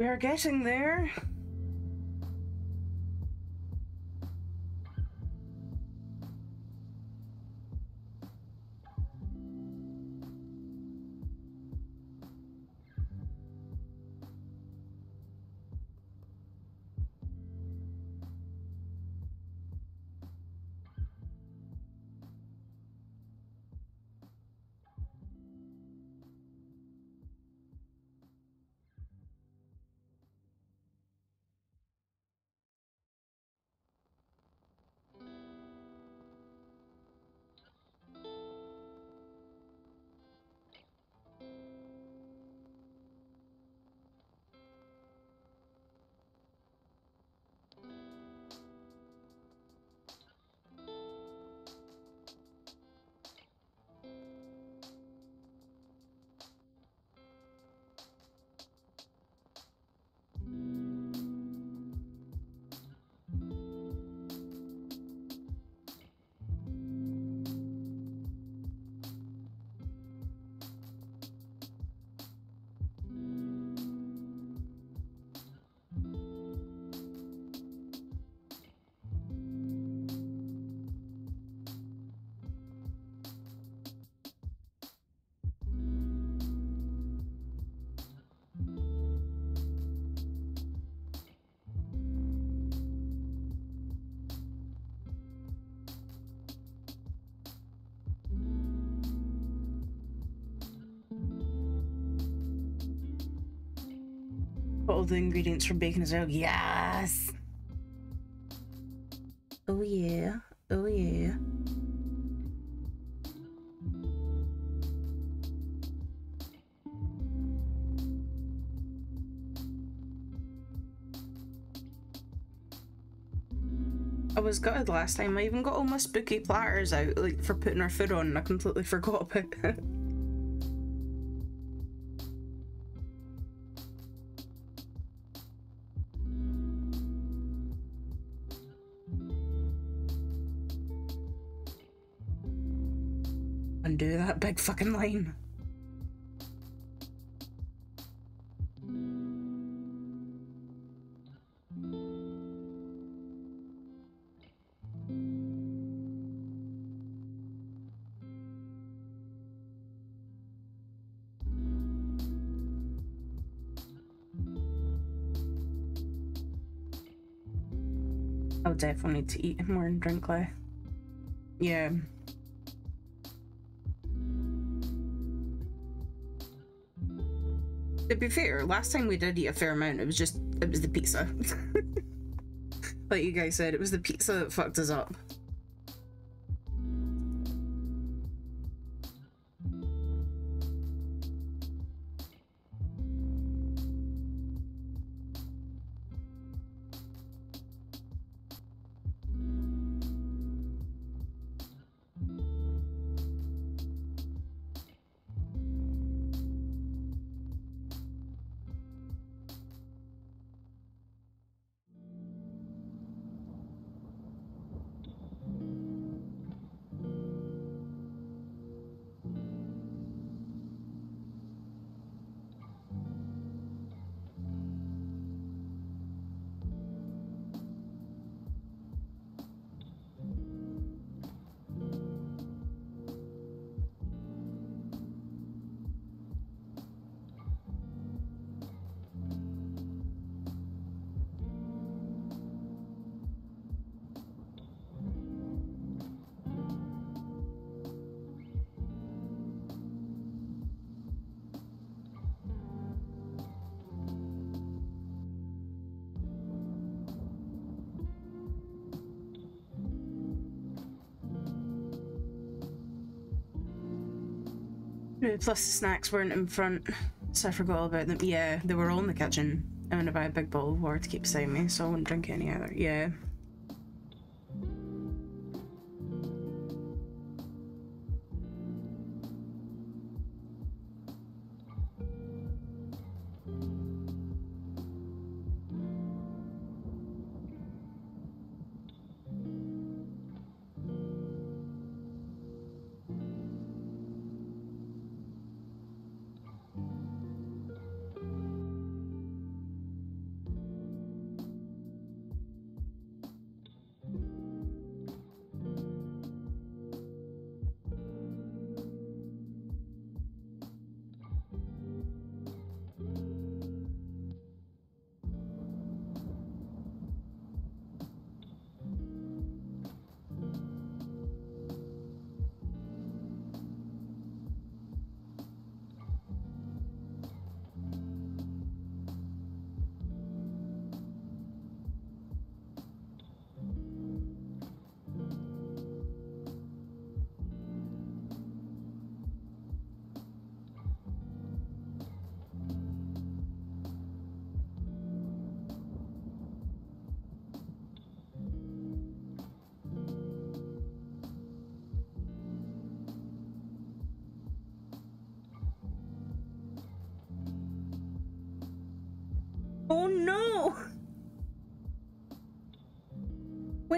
We are getting there. All the ingredients for bacon as well. Yes. Oh yeah. Oh yeah. I was gutted last time. I even got all my spooky platters out, like for putting our food on, and I completely forgot about. line. I'll definitely need to eat more and drink less. Yeah. To be fair, last time we did eat a fair amount, it was just, it was the pizza. like you guys said, it was the pizza that fucked us up. Plus the snacks weren't in front, so I forgot all about them. Yeah, they were all in the kitchen. I'm gonna buy a big bottle of water to keep beside me, so I wouldn't drink any either. Yeah.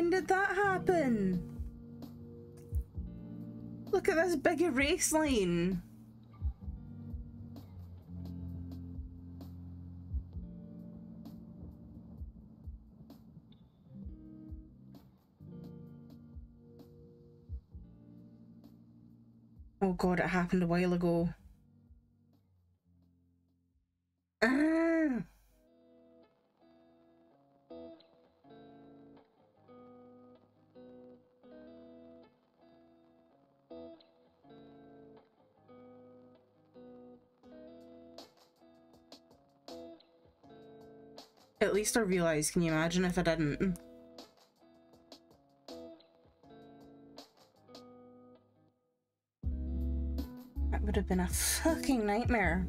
When did that happen? Look at this big erase line. Oh god, it happened a while ago. I realised, can you imagine if I didn't? That would have been a fucking nightmare.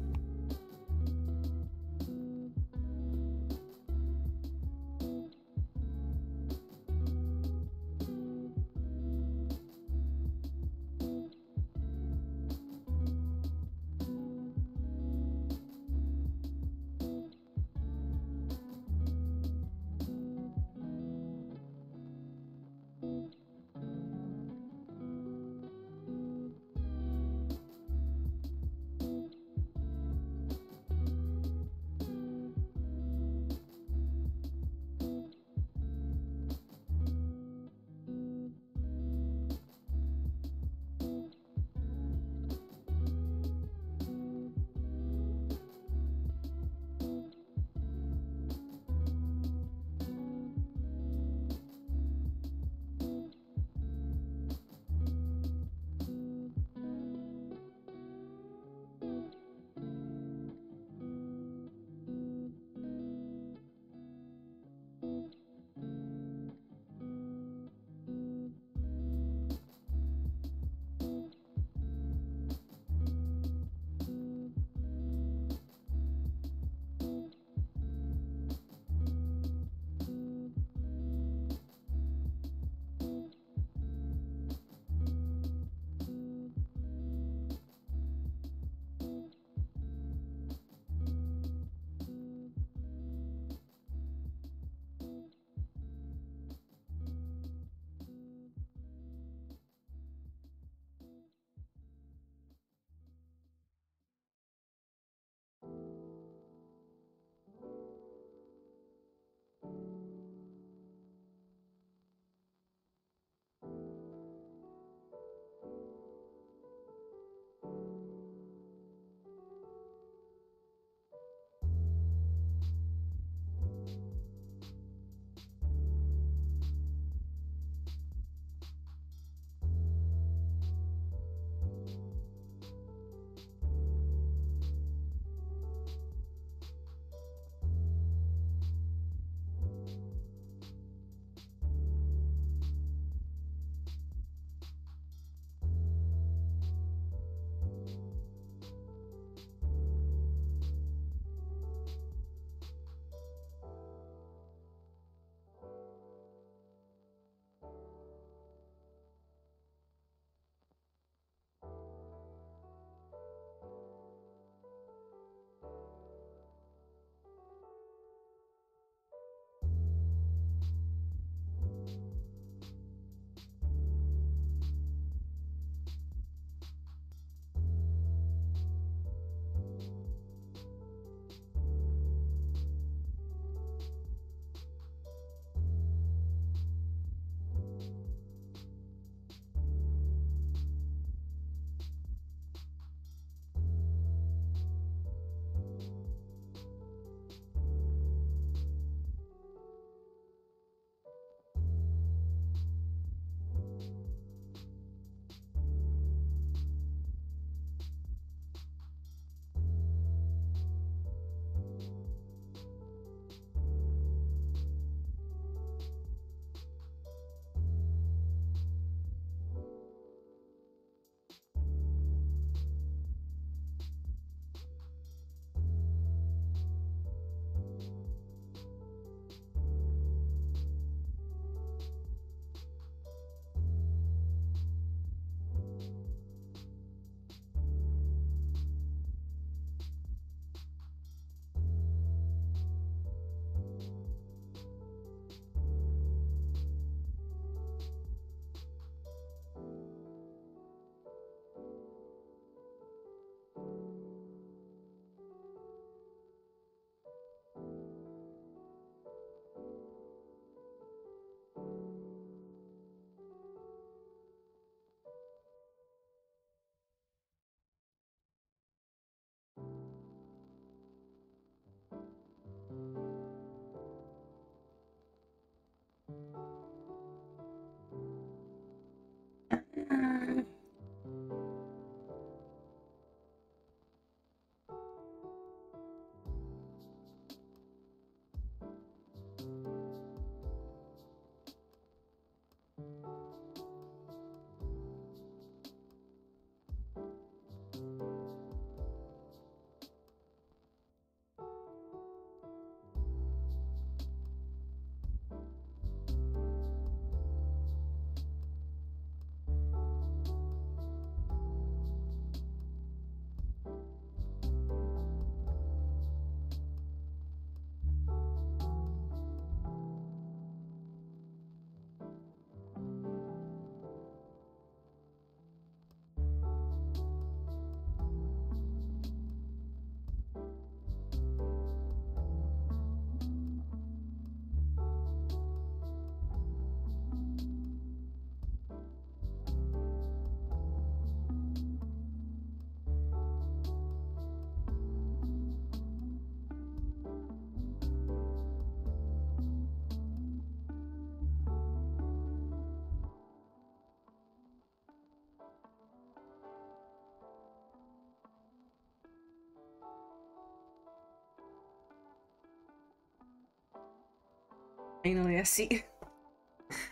Finally, a seat.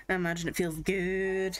I imagine it feels good.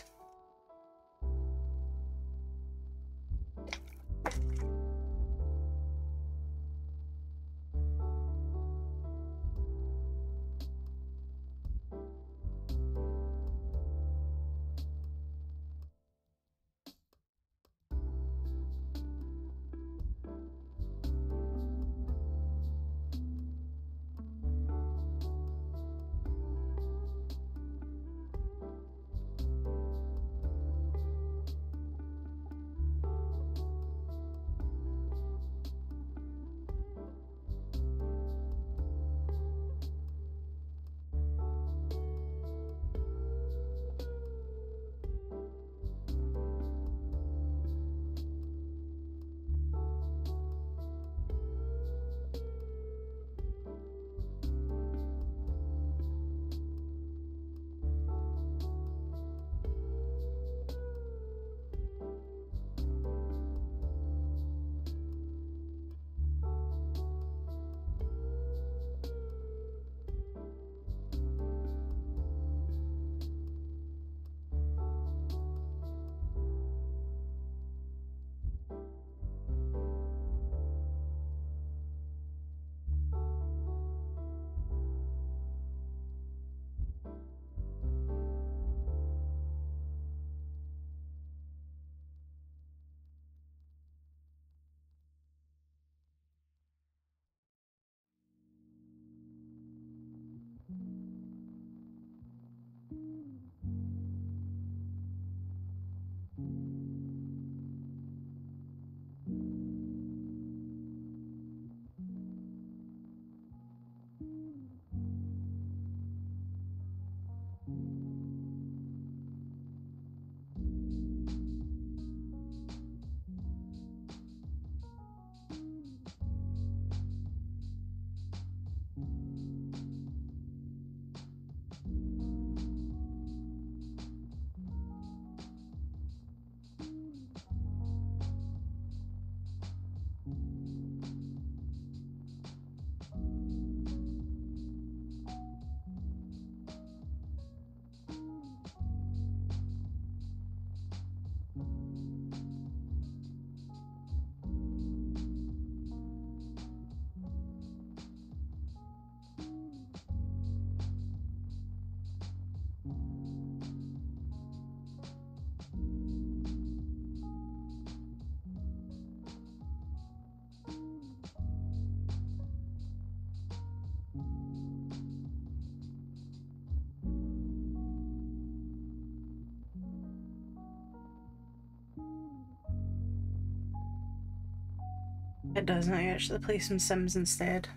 Doesn't. I actually play some Sims instead.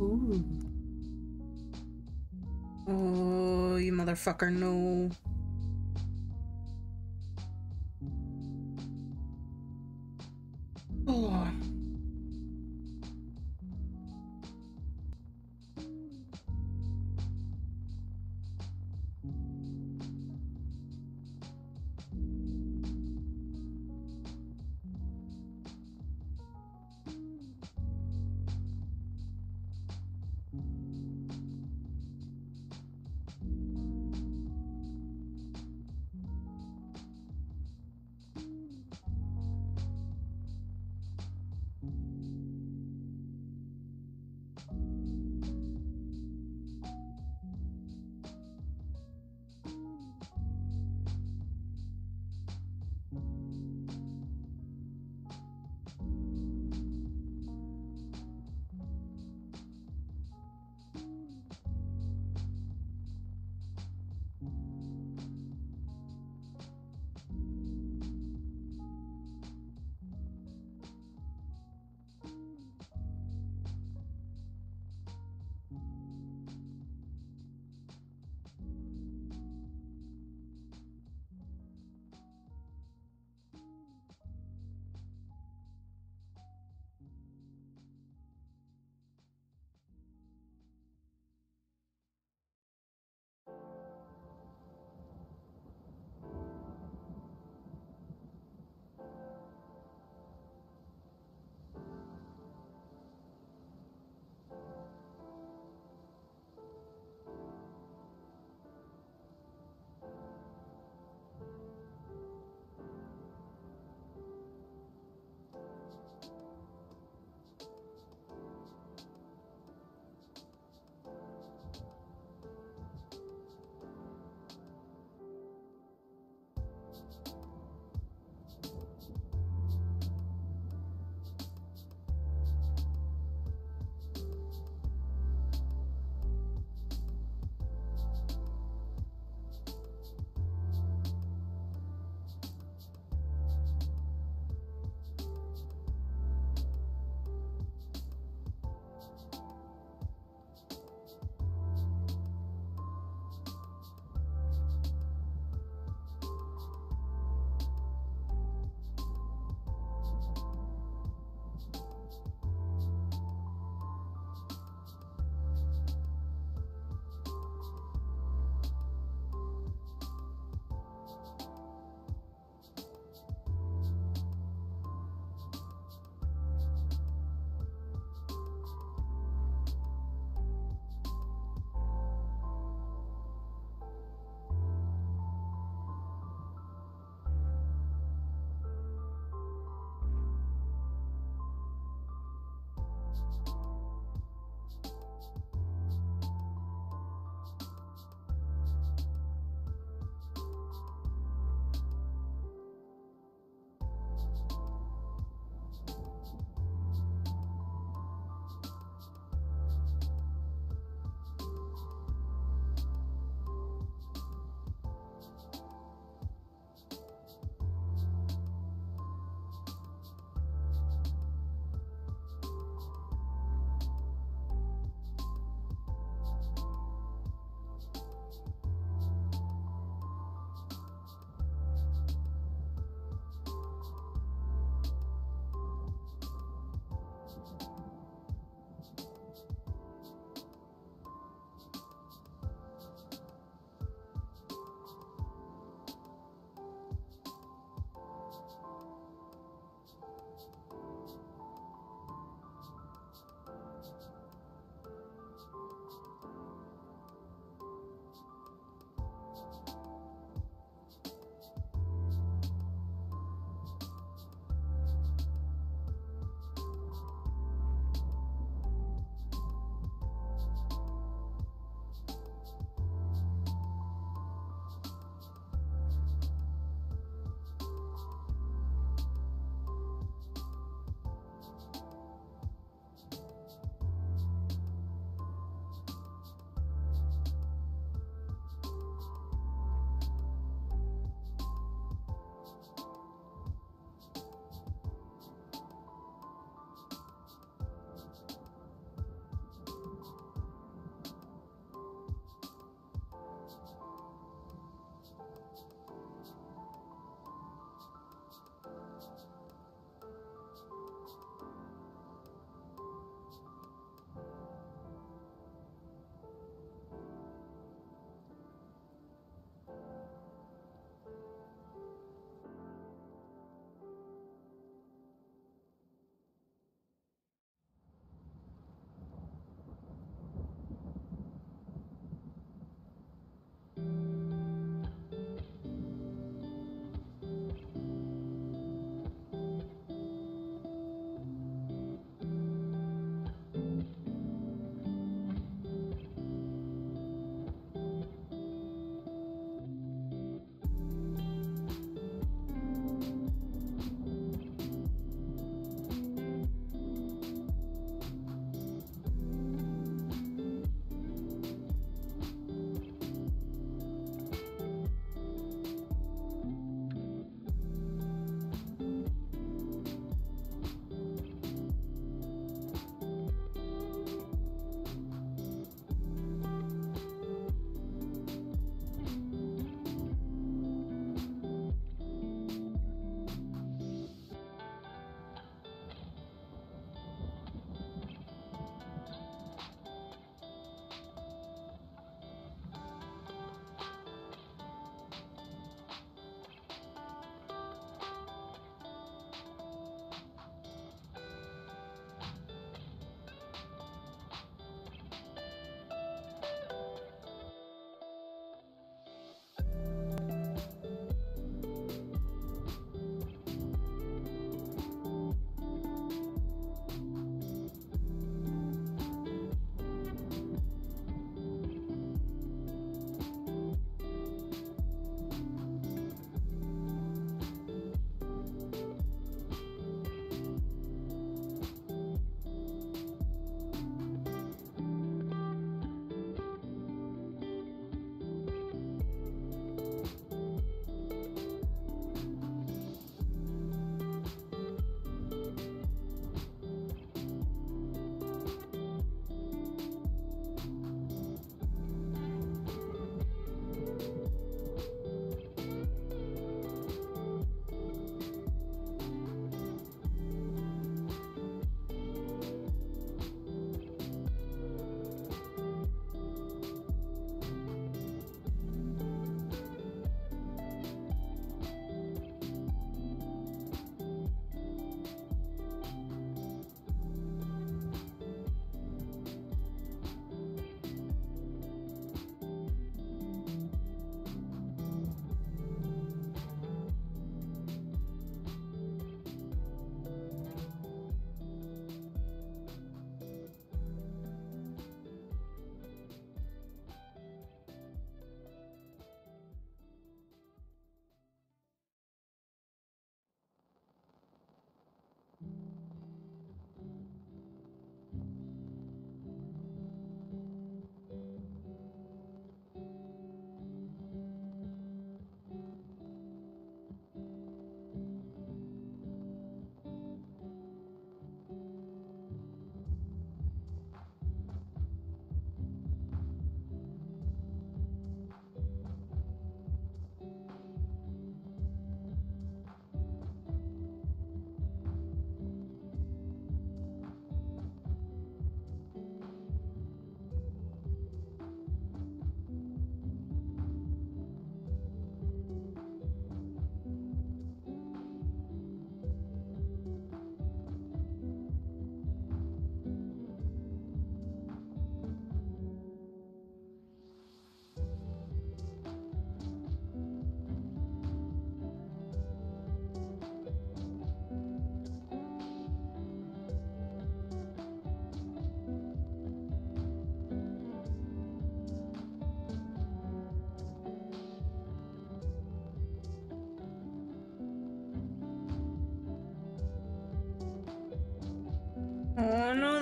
Ooh. Oh, you motherfucker, no.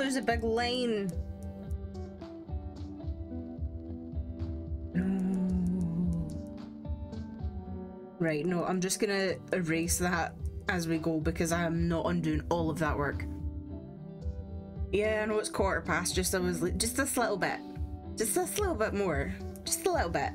There's a big line. Right, no, I'm just gonna erase that as we go because I am not undoing all of that work. Yeah, I know it's quarter past, just I was just this little bit. Just this little bit more. Just a little bit.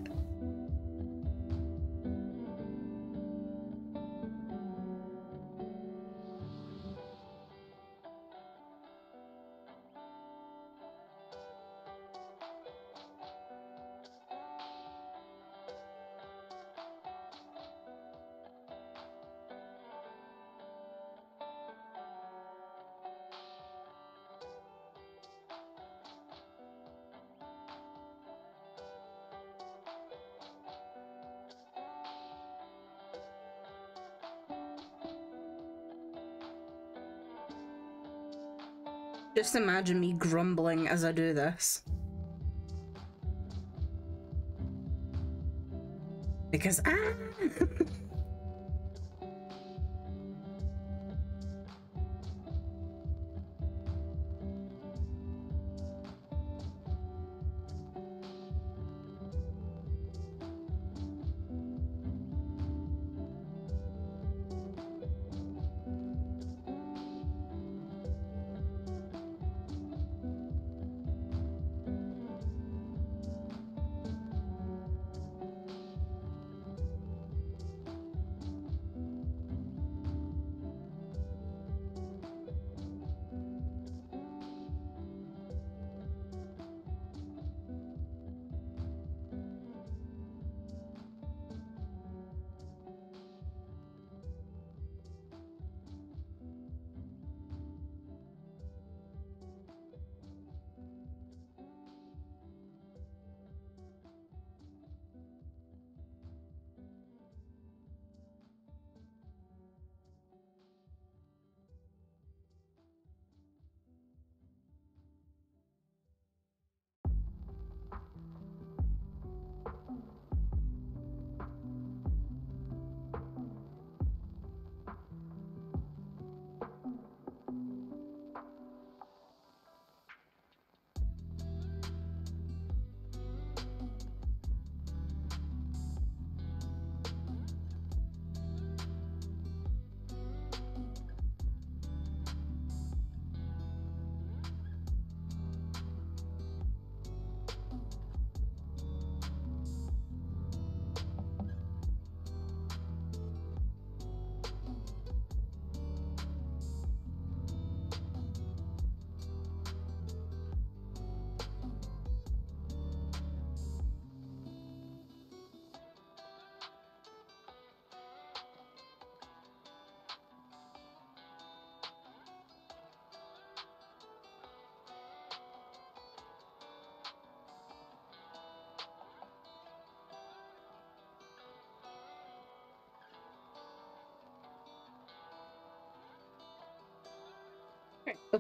Just imagine me grumbling as I do this. Because ah!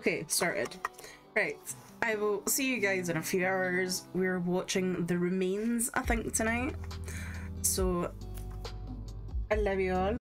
Okay, started. Right. I will see you guys in a few hours. We're watching The Remains, I think, tonight. So, I love you all.